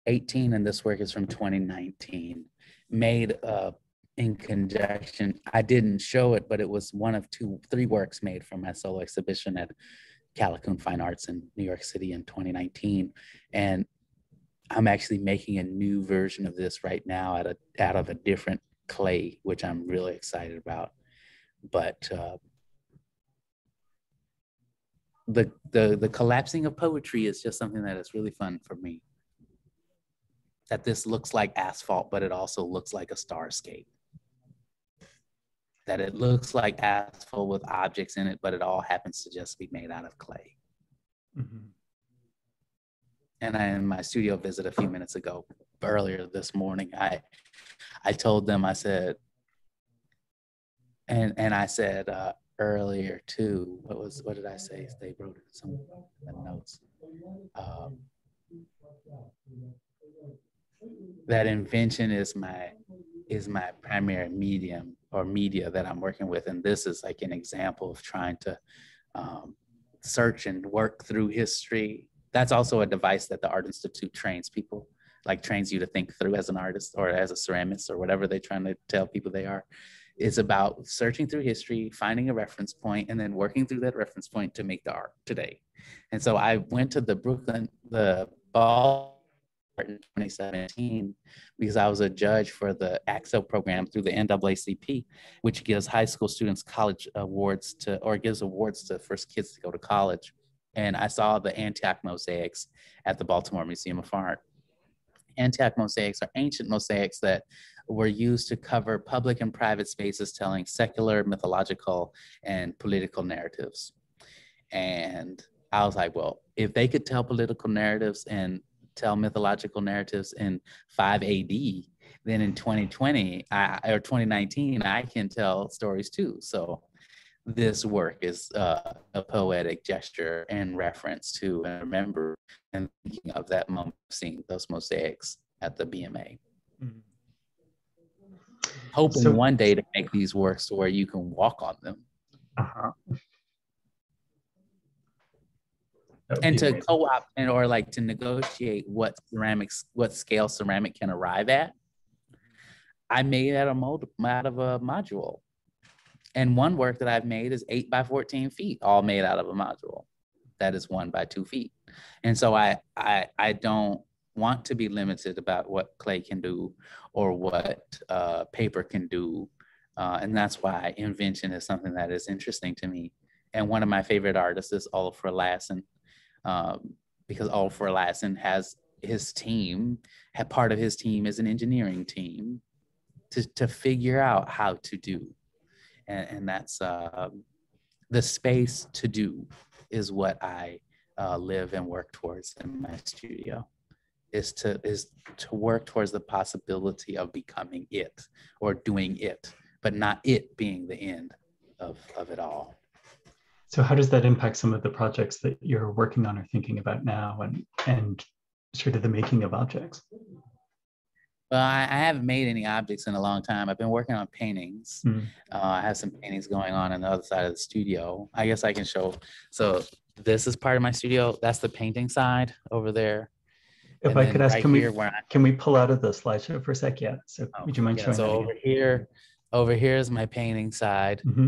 18 and this work is from 2019 made uh, in conjunction i didn't show it but it was one of two three works made from my solo exhibition at Callicoon Fine Arts in New York City in 2019 and I'm actually making a new version of this right now out of out of a different clay which I'm really excited about. But uh, the the the collapsing of poetry is just something that is really fun for me that this looks like asphalt, but it also looks like a starscape. That it looks like asphalt with objects in it, but it all happens to just be made out of clay. Mm-hmm. And I, in my studio visit a few minutes ago, earlier this morning, I, I told them, I said, and and I said uh, earlier too. What was what did I say? They wrote in some notes. Um, that invention is my is my primary medium or media that I'm working with, and this is like an example of trying to um, search and work through history. That's also a device that the Art Institute trains people, like trains you to think through as an artist or as a ceramist or whatever they're trying to tell people they are. It's about searching through history, finding a reference point, and then working through that reference point to make the art today. And so I went to the Brooklyn, the ball in 2017 because I was a judge for the ACT-SO program through the NAACP, which gives high school students college awards to, or gives awards to first kids to go to college. And I saw the Antioch mosaics at the Baltimore Museum of Art. Antioch mosaics are ancient mosaics that were used to cover public and private spaces telling secular, mythological, and political narratives. And I was like, well, if they could tell political narratives and tell mythological narratives in 5 AD, then in 2020 I, or 2019, I can tell stories too. So this work is uh, a poetic gesture and reference to and remember and thinking of that moment, seeing those mosaics at the BMA. Mm-hmm. Hoping so, one day to make these works to where you can walk on them. Uh-huh and to co-op and or like to negotiate what ceramics what scale ceramic can arrive at i made out of mold out of a module. And one work that i've made is 8 by 14 feet all made out of a module. That is one by two feet. And so i i i don't want to be limited about what clay can do or what uh, paper can do. Uh, and that's why invention is something that is interesting to me. And one of my favorite artists is Olafur Eliasson um, because Olafur Eliasson has his team, part of his team is an engineering team. to, to figure out how to do. And, and that's uh, the space to do is what I uh, live and work towards in my studio is to is to work towards the possibility of becoming it or doing it but not it being the end of, of it all so how does that impact some of the projects that you're working on or thinking about now and and sort of the making of objects well, I, I, haven't made any objects in a long time. I've been working on paintings. Mm. Uh, I have some paintings going on on the other side of the studio. I guess I can show. So this is part of my studio. That's the painting side over there. If and I could ask, right can we I, can we pull out of the slideshow for a sec? Yeah. So oh, would you mind yeah, showing? So over here, over here is my painting side, mm-hmm.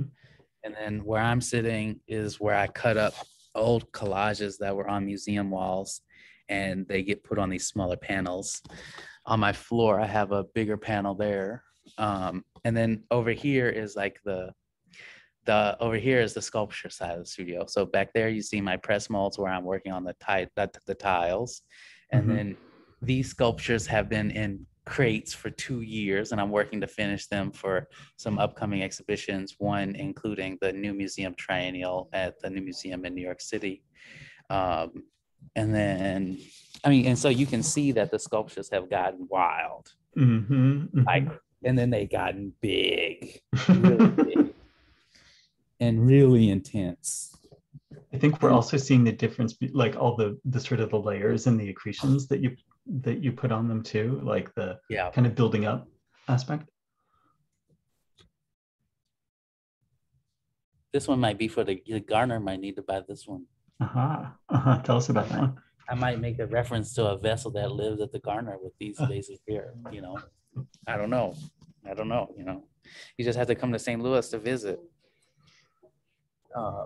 And then where I'm sitting is where I cut up old collages that were on museum walls, and they get put on these smaller panels. On my floor i have a bigger panel there. Um, and then over here is like the the over here is the sculpture side of the studio. So back there you see my press molds where i'm working on the tie the, the tiles. And mm-hmm. then these sculptures have been in crates for two years and i'm working to finish them for some upcoming exhibitions one including the new museum triennial at the new museum in new york city um, and then I mean, and so you can see that the sculptures have gotten wild, mm-hmm, mm-hmm. like, and then they gotten big, [LAUGHS] really big and really intense. I think we're also seeing the difference, like all the the sort of the layers and the accretions that you that you put on them too, like the yeah. kind of building up aspect. This one might be for the, the Gardiner might need to buy this one. Uh-huh. uh-huh. Tell us about that one. I might make a reference to a vessel that lives at the Gardiner with these vases here, you know. I don't know. I don't know, you know. You just have to come to St. Louis to visit. Uh,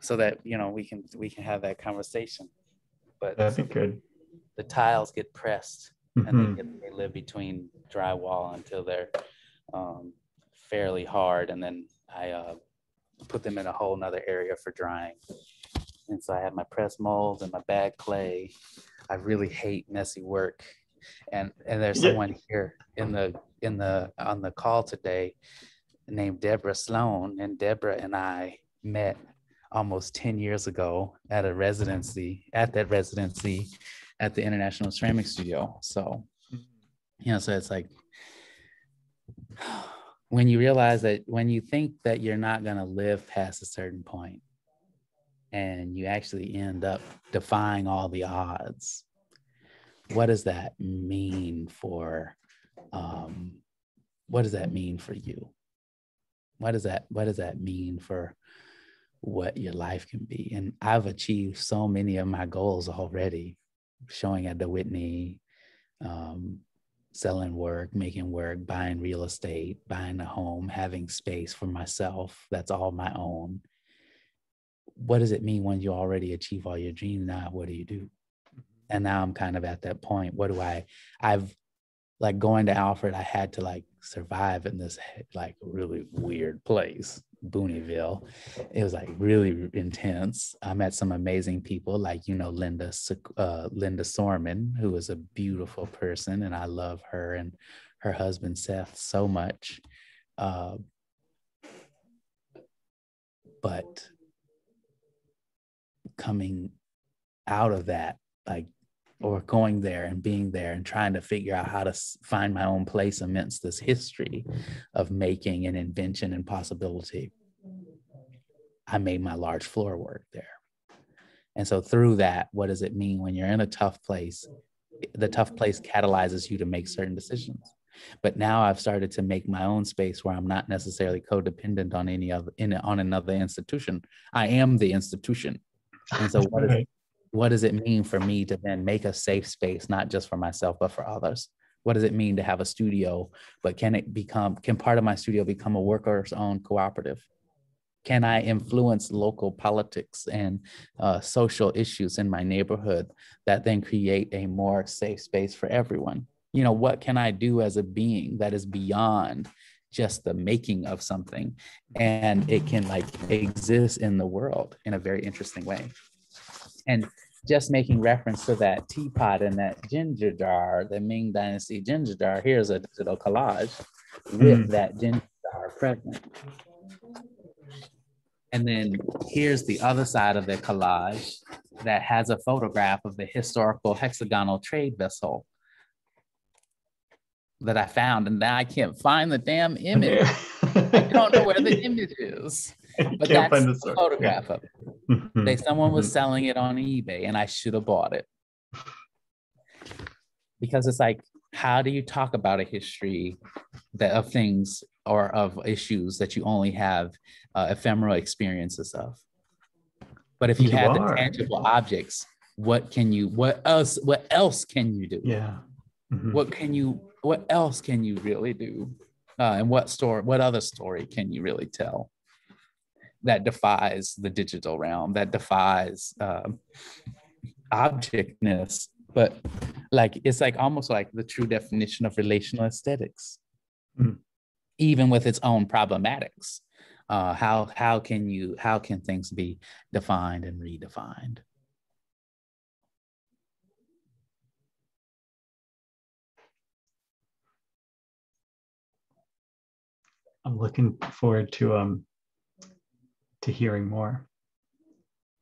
so that, you know, we can we can have that conversation. But that'd be good. The tiles get pressed mm-hmm. and they, mm-hmm. get, they live between drywall until they're um, fairly hard. And then I uh, put them in a whole nother area for drying. And so I have my press molds and my bag clay. I really hate messy work. And and there's someone here in the in the on the call today named Deborah Sloan. And Deborah and I met almost 10 years ago at a residency, at that residency at the International Ceramic Studio. So, you know, so it's like [SIGHS] when you realize that when you think that you're not going to live past a certain point, and you actually end up defying all the odds what does that mean for um, what does that mean for you? What does that what does that mean for what your life can be? And i've achieved so many of my goals already showing at the whitney um, selling work making work buying real estate buying a home having space for myself that's all my own. What does it mean when you already achieve all your dreams? Now what do you do? Mm-hmm. and now i'm kind of at that point. What do i i've like going to alfred i had to like survive in this like really weird place booneyville. It was like really intense. I met some amazing people like you know linda uh, linda sorman who is a beautiful person and i love her and her husband seth so much. Uh, but coming out of that, like, or going there and being there and trying to figure out how to find my own place amidst this history of making and invention and possibility. I made my large floor work there. And so, through that, what does it mean when you're in a tough place? The tough place catalyzes you to make certain decisions. But now I've started to make my own space where I'm not necessarily codependent on any other in on another institution. I am the institution. And so what, is, what does it mean for me to then make a safe space, not just for myself, but for others? What does it mean to have a studio? But can it become, can part of my studio become a workers own cooperative? Can I influence local politics and uh, social issues in my neighborhood that then create a more safe space for everyone? You know, what can I do as a being that is beyond just the making of something and it can like exist in the world in a very interesting way and just making reference to that teapot and that ginger jar the ming dynasty ginger jar here's a digital collage with mm. that ginger jar present. And then here's the other side of the collage that has a photograph of the historical hexagonal trade vessel that I found, and now I can't find the damn image. [LAUGHS] I don't know where the image is. [LAUGHS] But that's the, the photograph yeah. of it. Mm-hmm. They, someone was mm-hmm. selling it on eBay, and I should have bought it because it's like, how do you talk about a history that of things or of issues that you only have uh, ephemeral experiences of? But if you, you have the tangible objects, what can you? What else? What else can you do? Yeah. Mm-hmm. What can you? What else can you really do? Uh, and what story? What other story can you really tell? That defies the digital realm. That defies uh, objectness but like it's like almost like the true definition of relational aesthetics mm. even with its own problematics uh, how how can you how can things be defined and redefined i'm looking forward to um to hearing more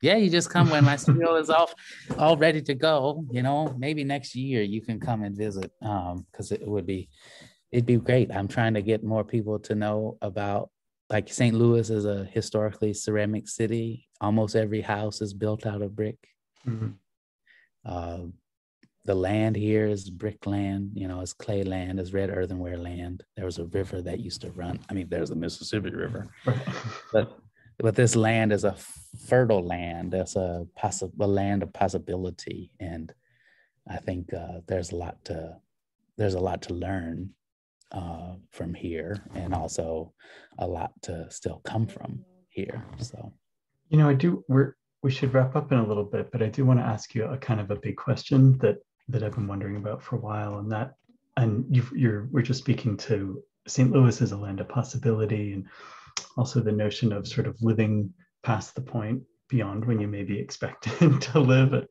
yeah, you just come when my studio is off, all ready to go. You know, maybe next year you can come and visit um because it would be it'd be great. I'm trying to get more people to know about like St. Louis is a historically ceramic city. Almost every house is built out of brick. Mm-hmm. Uh, the land here is brick land, you know, it's clay land, it's red earthenware land. There was a river that used to run. I mean, there's the Mississippi River, [LAUGHS] but but this land is a fertile land. It's a possible land of possibility, and I think uh, there's a lot to there's a lot to learn uh, from here, and also a lot to still come from here. So, you know, I do. We're we should wrap up in a little bit, but I do want to ask you a kind of a big question that that I've been wondering about for a while, and that and you you're we're just speaking to St. Louis as a land of possibility and also the notion of sort of living past the point beyond when you may be [LAUGHS] expected to live at,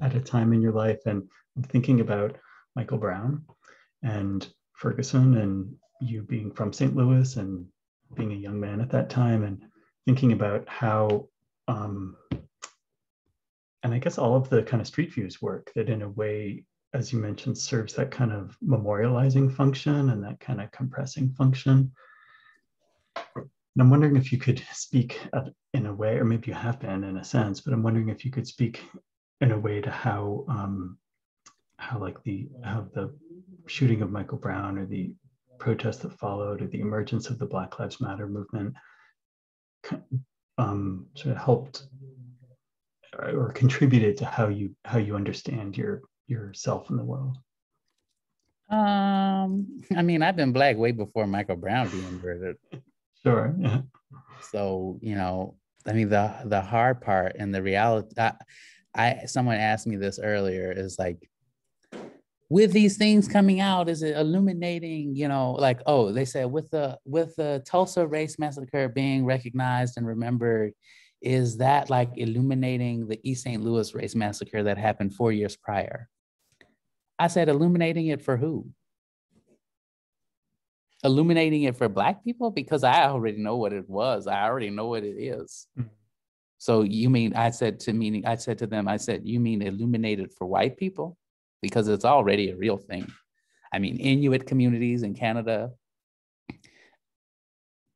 at a time in your life. And I'm thinking about Michael Brown and Ferguson and you being from St. Louis and being a young man at that time and thinking about how um, and I guess all of the kind of street views work that in a way, as you mentioned, serves that kind of memorializing function and that kind of compressing function. And I'm wondering if you could speak in a way, or maybe you have been in a sense, but I'm wondering if you could speak in a way to how, um, how like the how the shooting of Michael Brown or the protests that followed or the emergence of the Black Lives Matter movement um, sort of helped or contributed to how you how you understand your yourself in the world. Um, I mean, I've been black way before Michael Brown being murdered. [LAUGHS] Sure. So you know, I mean, the the hard part and the reality. I, I someone asked me this earlier. Is like, with these things coming out, is it illuminating? You know, like oh, they said with the with the Tulsa race massacre being recognized and remembered, is that like illuminating the East St. Louis race massacre that happened four years prior? I said, illuminating it for who? Illuminating it for black people because I already know what it was. I already know what it is. Mm-hmm. So you mean I said to meaning I said to them, I said, you mean illuminated for white people? Because it's already a real thing. I mean, Inuit communities in Canada,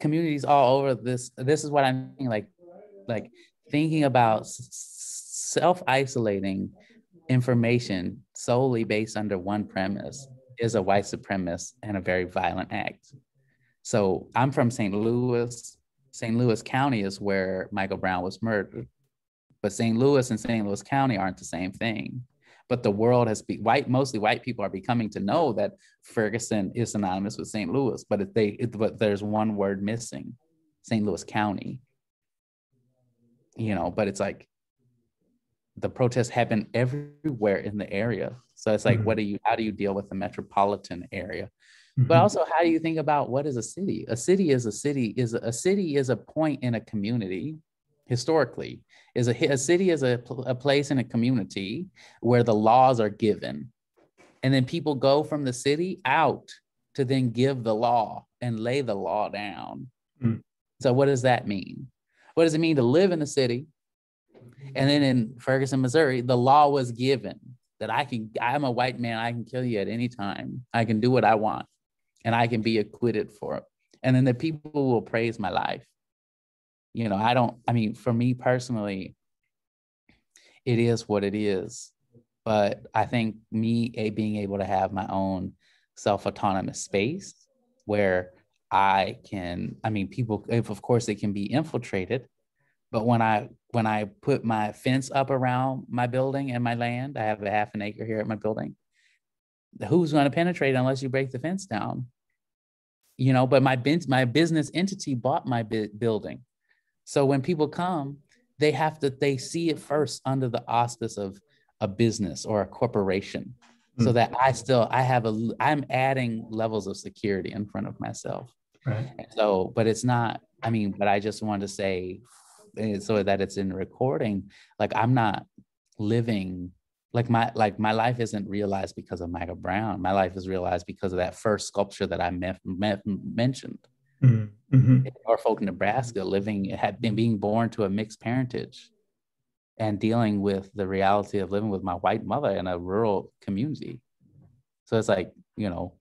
communities all over this. This is what I mean, like, like thinking about self-isolating information solely based under one premise is a white supremacist and a very violent act. So I'm from St. Louis. St. Louis County is where Michael Brown was murdered. But St. Louis and St. Louis County aren't the same thing. But the world has be white, mostly white people are becoming to know that Ferguson is synonymous with St. Louis, but if they but there's one word missing, St. Louis County. You know, but it's like the protests happen everywhere in the area. So it's like, mm-hmm. what do you, how do you deal with the metropolitan area? Mm-hmm. But also, how do you think about what is a city? A city is a city is a city is a point in a community historically is a, a city is a, a place in a community where the laws are given and then people go from the city out to then give the law and lay the law down. Mm. So, what does that mean? What does it mean to live in the city? And then in Ferguson, Missouri, the law was given that I can, I'm a white man, I can kill you at any time. I can do what I want and I can be acquitted for it. And then the people will praise my life. You know, I don't, I mean, for me personally, it is what it is. But I think me a, being able to have my own self autonomous space where I can, I mean, people, if of course it can be infiltrated, but when I when I put my fence up around my building and my land, I have a half an acre here at my building. Who's going to penetrate unless you break the fence down? You know, but my my business entity bought my building, so when people come, they have to they see it first under the auspice of a business or a corporation, mm. so hmm. that I still I have a I'm adding levels of security in front of myself. Right. So, but it's not. I mean, but I just want to say so that it's in recording like i'm not living like my like my life isn't realized because of michael brown my life is realized because of that first sculpture that i met, met, mentioned mm-hmm. mm-hmm. in norfolk nebraska living had been being born to a mixed parentage and dealing with the reality of living with my white mother in a rural community so it's like you know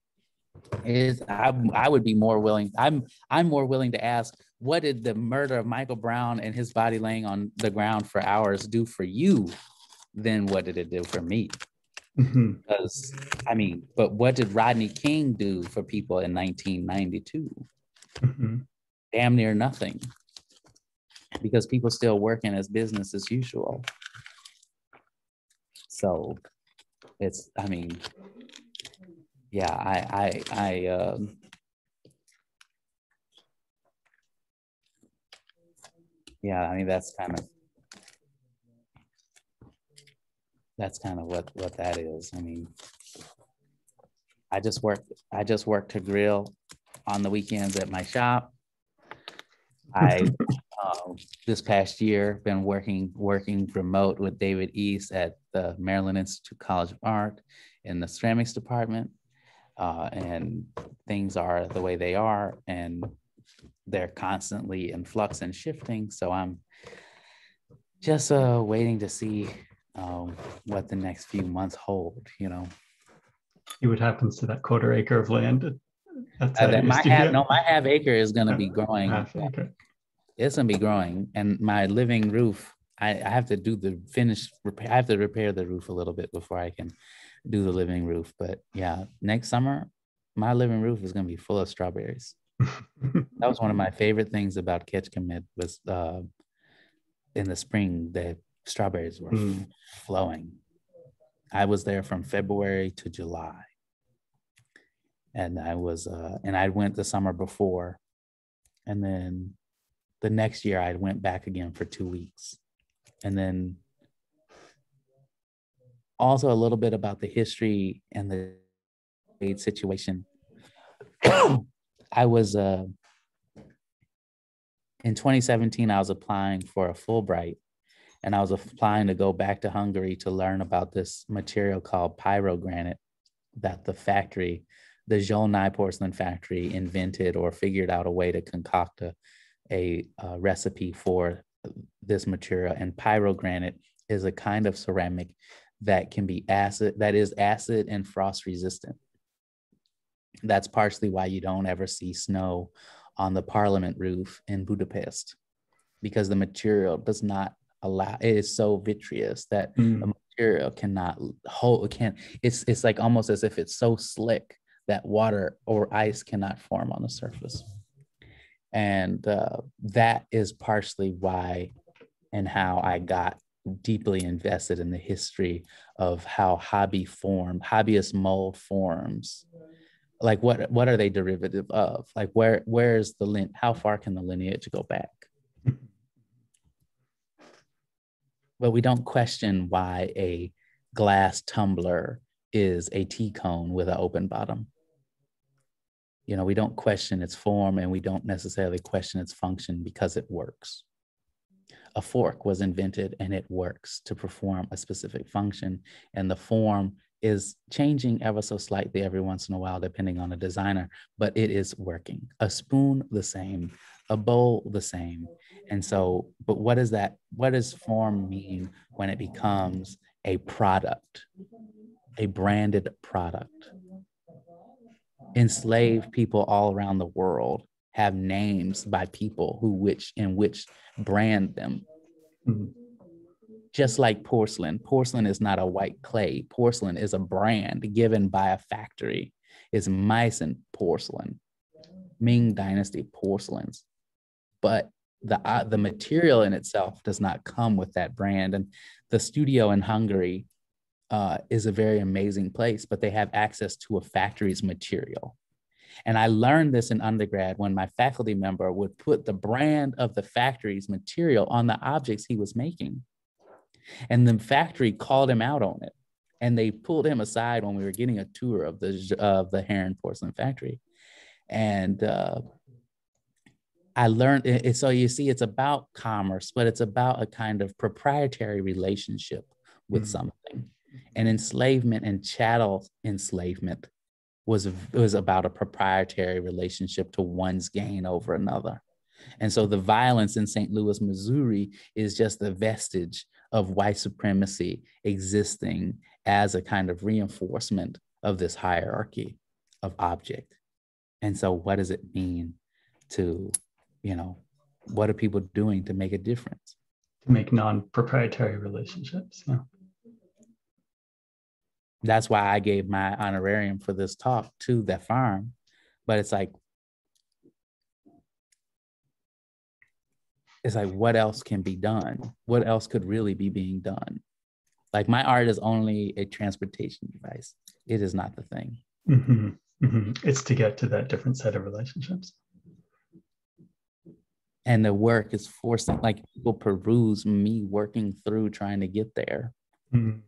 is I, I would be more willing i'm i'm more willing to ask what did the murder of michael brown and his body laying on the ground for hours do for you Then what did it do for me mm-hmm. because i mean but what did rodney king do for people in 1992 mm-hmm. damn near nothing because people still working as business as usual so it's i mean yeah, I, I, I, um, yeah, I mean, that's kind of, that's kind of what, what that is. I mean, I just work, I just work to grill on the weekends at my shop. I, uh, [LAUGHS] this past year, been working, working remote with David East at the Maryland Institute College of Art in the ceramics department uh, and things are the way they are and they're constantly in flux and shifting. So i'm just uh, waiting to see um, what the next few months hold you know? See what happens to that quarter acre of land uh, that my half, no my half acre is going to be [LAUGHS] growing. It's going to be growing. And my living roof I, I have to do the finish repair i have to repair the roof a little bit before i can do the living roof. But yeah, next summer, my living roof is going to be full of strawberries. [LAUGHS] that was one of my favorite things about Kecskemét was uh, in the spring, the strawberries were mm. flowing. I was there from February to July. And I was, uh, and I went the summer before. And then the next year I went back again for two weeks. And then also a little bit about the history and the situation. [COUGHS] I was uh, in 2017. I was applying for a Fulbright, and I was applying to go back to Hungary to learn about this material called pyrogranite that the factory, the Zsolnay porcelain factory, invented or figured out a way to concoct a, a, a recipe for this material. And pyrogranite is a kind of ceramic that can be acid, that is acid and frost resistant. That's partially why you don't ever see snow on the parliament roof in Budapest, because the material does not allow, it is so vitreous that mm. the material cannot hold, it can't, it's, it's like almost as if it's so slick that water or ice cannot form on the surface. And uh, that is partially why and how I got deeply invested in the history of how hobby form, hobbyist mold forms. Like what what are they derivative of? Like where where's the lin how far can the lineage go back? [LAUGHS] But we don't question why a glass tumbler is a tea cone with an open bottom. You know, we don't question its form and we don't necessarily question its function because it works a fork was invented and it works to perform a specific function and the form is changing ever so slightly every once in a while, depending on the designer, but it is working. A spoon, the same, a bowl, the same. And so, but what does that, what does form mean when it becomes a product, a branded product? Enslaved people all around the world have names by people who which in which brand them. Mm-hmm just like porcelain. Porcelain is not a white clay. Porcelain is a brand given by a factory. It's Meissen porcelain, Ming Dynasty porcelains. But the uh, the material in itself does not come with that brand. And the studio in Hungary uh, is a very amazing place, but they have access to a factory's material. And I learned this in undergrad when my faculty member would put the brand of the factory's material on the objects he was making. And the factory called him out on it. And they pulled him aside when we were getting a tour of the of the Herend porcelain factory. And uh, I learned it. So you see, it's about commerce, but it's about a kind of proprietary relationship with mm-hmm. something. And enslavement and chattel enslavement was was about a proprietary relationship to one's gain over another. And so the violence in St. Louis, Missouri is just a vestige of white supremacy existing as a kind of reinforcement of this hierarchy of object. And so, what does it mean to, you know, what are people doing to make a difference? To make non proprietary relationships. Yeah. That's why I gave my honorarium for this talk to that farm. But it's like, it's like what else can be done what else could really be being done like my art is only a transportation device it is not the thing mm-hmm. Mm-hmm. it's to get to that different set of relationships and the work is forcing like people peruse me working through trying to get there mm-hmm.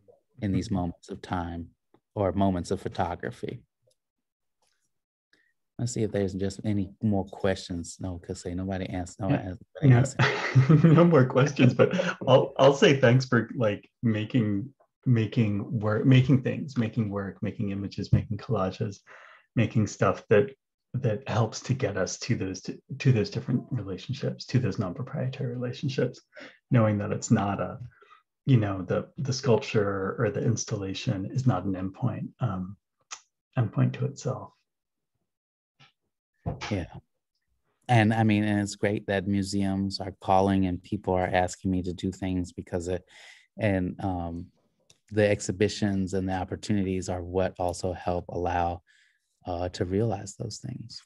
in these moments of time or moments of photography Let's see if there's just any more questions. No, because say nobody asked. No, yeah. [LAUGHS] no more questions. But I'll I'll say thanks for like making making work, making things, making work, making images, making collages, making stuff that that helps to get us to those to, to those different relationships, to those non-proprietary relationships, knowing that it's not a you know the the sculpture or the installation is not an endpoint um, endpoint to itself yeah. And I mean, and it's great that museums are calling and people are asking me to do things because it, and um, the exhibitions and the opportunities are what also help allow uh, to realize those things.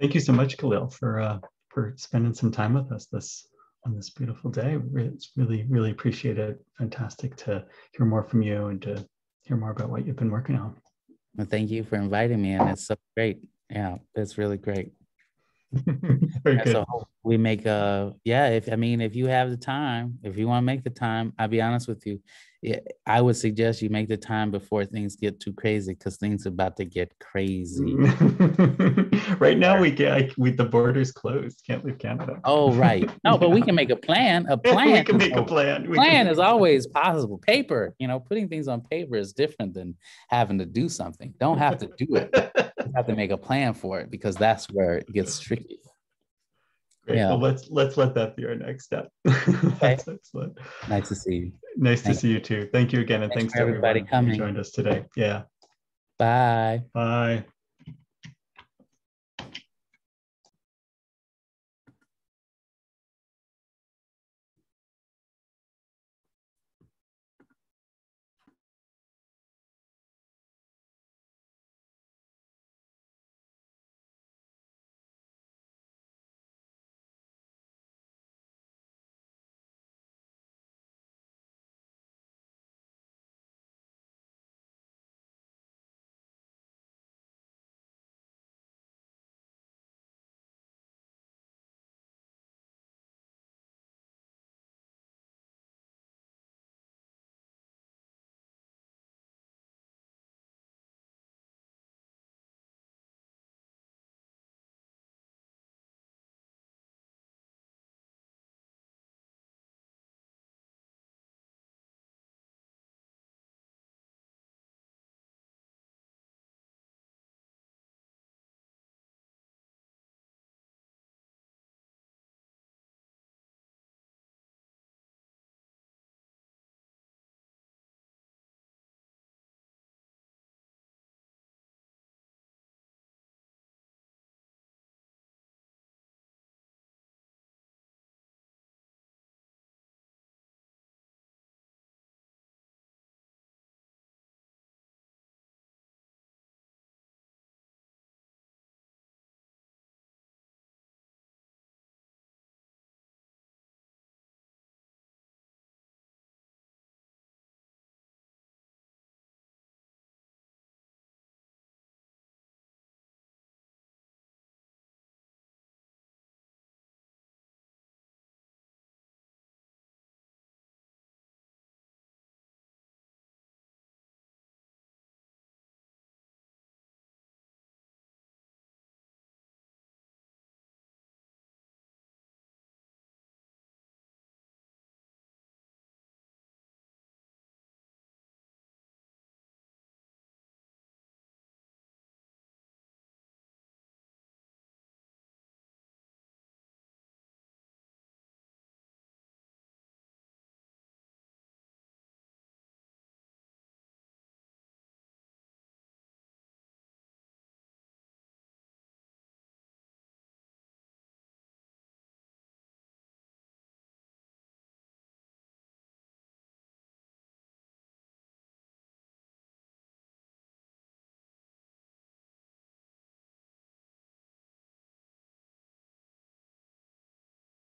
Thank you so much, Kahlil, for uh, for spending some time with us this on this beautiful day. It's really, really appreciate it. Fantastic to hear more from you and to hear more about what you've been working on. Well, thank you for inviting me, and it's so great. Yeah, it's really great. [LAUGHS] So we make a yeah. If I mean, if you have the time, if you want to make the time, I'll be honest with you. I would suggest you make the time before things get too crazy because things are about to get crazy. [LAUGHS] right now, we get with the borders closed. Can't leave Canada. Oh, right. [LAUGHS] No, but we can make a plan. A [LAUGHS] plan. we can make a plan. We plan is always possible. Paper, you know, putting things on paper is different than having to do something. Don't have to do it. you have to make a plan for it because that's where it gets tricky. Great. Yeah. Well, let's let's let that be our next step. [LAUGHS] That's excellent. Nice to see you. Nice thanks. to see you too. Thank you again, and thanks, thanks to everybody coming. who joined us today. Yeah. Bye. Bye.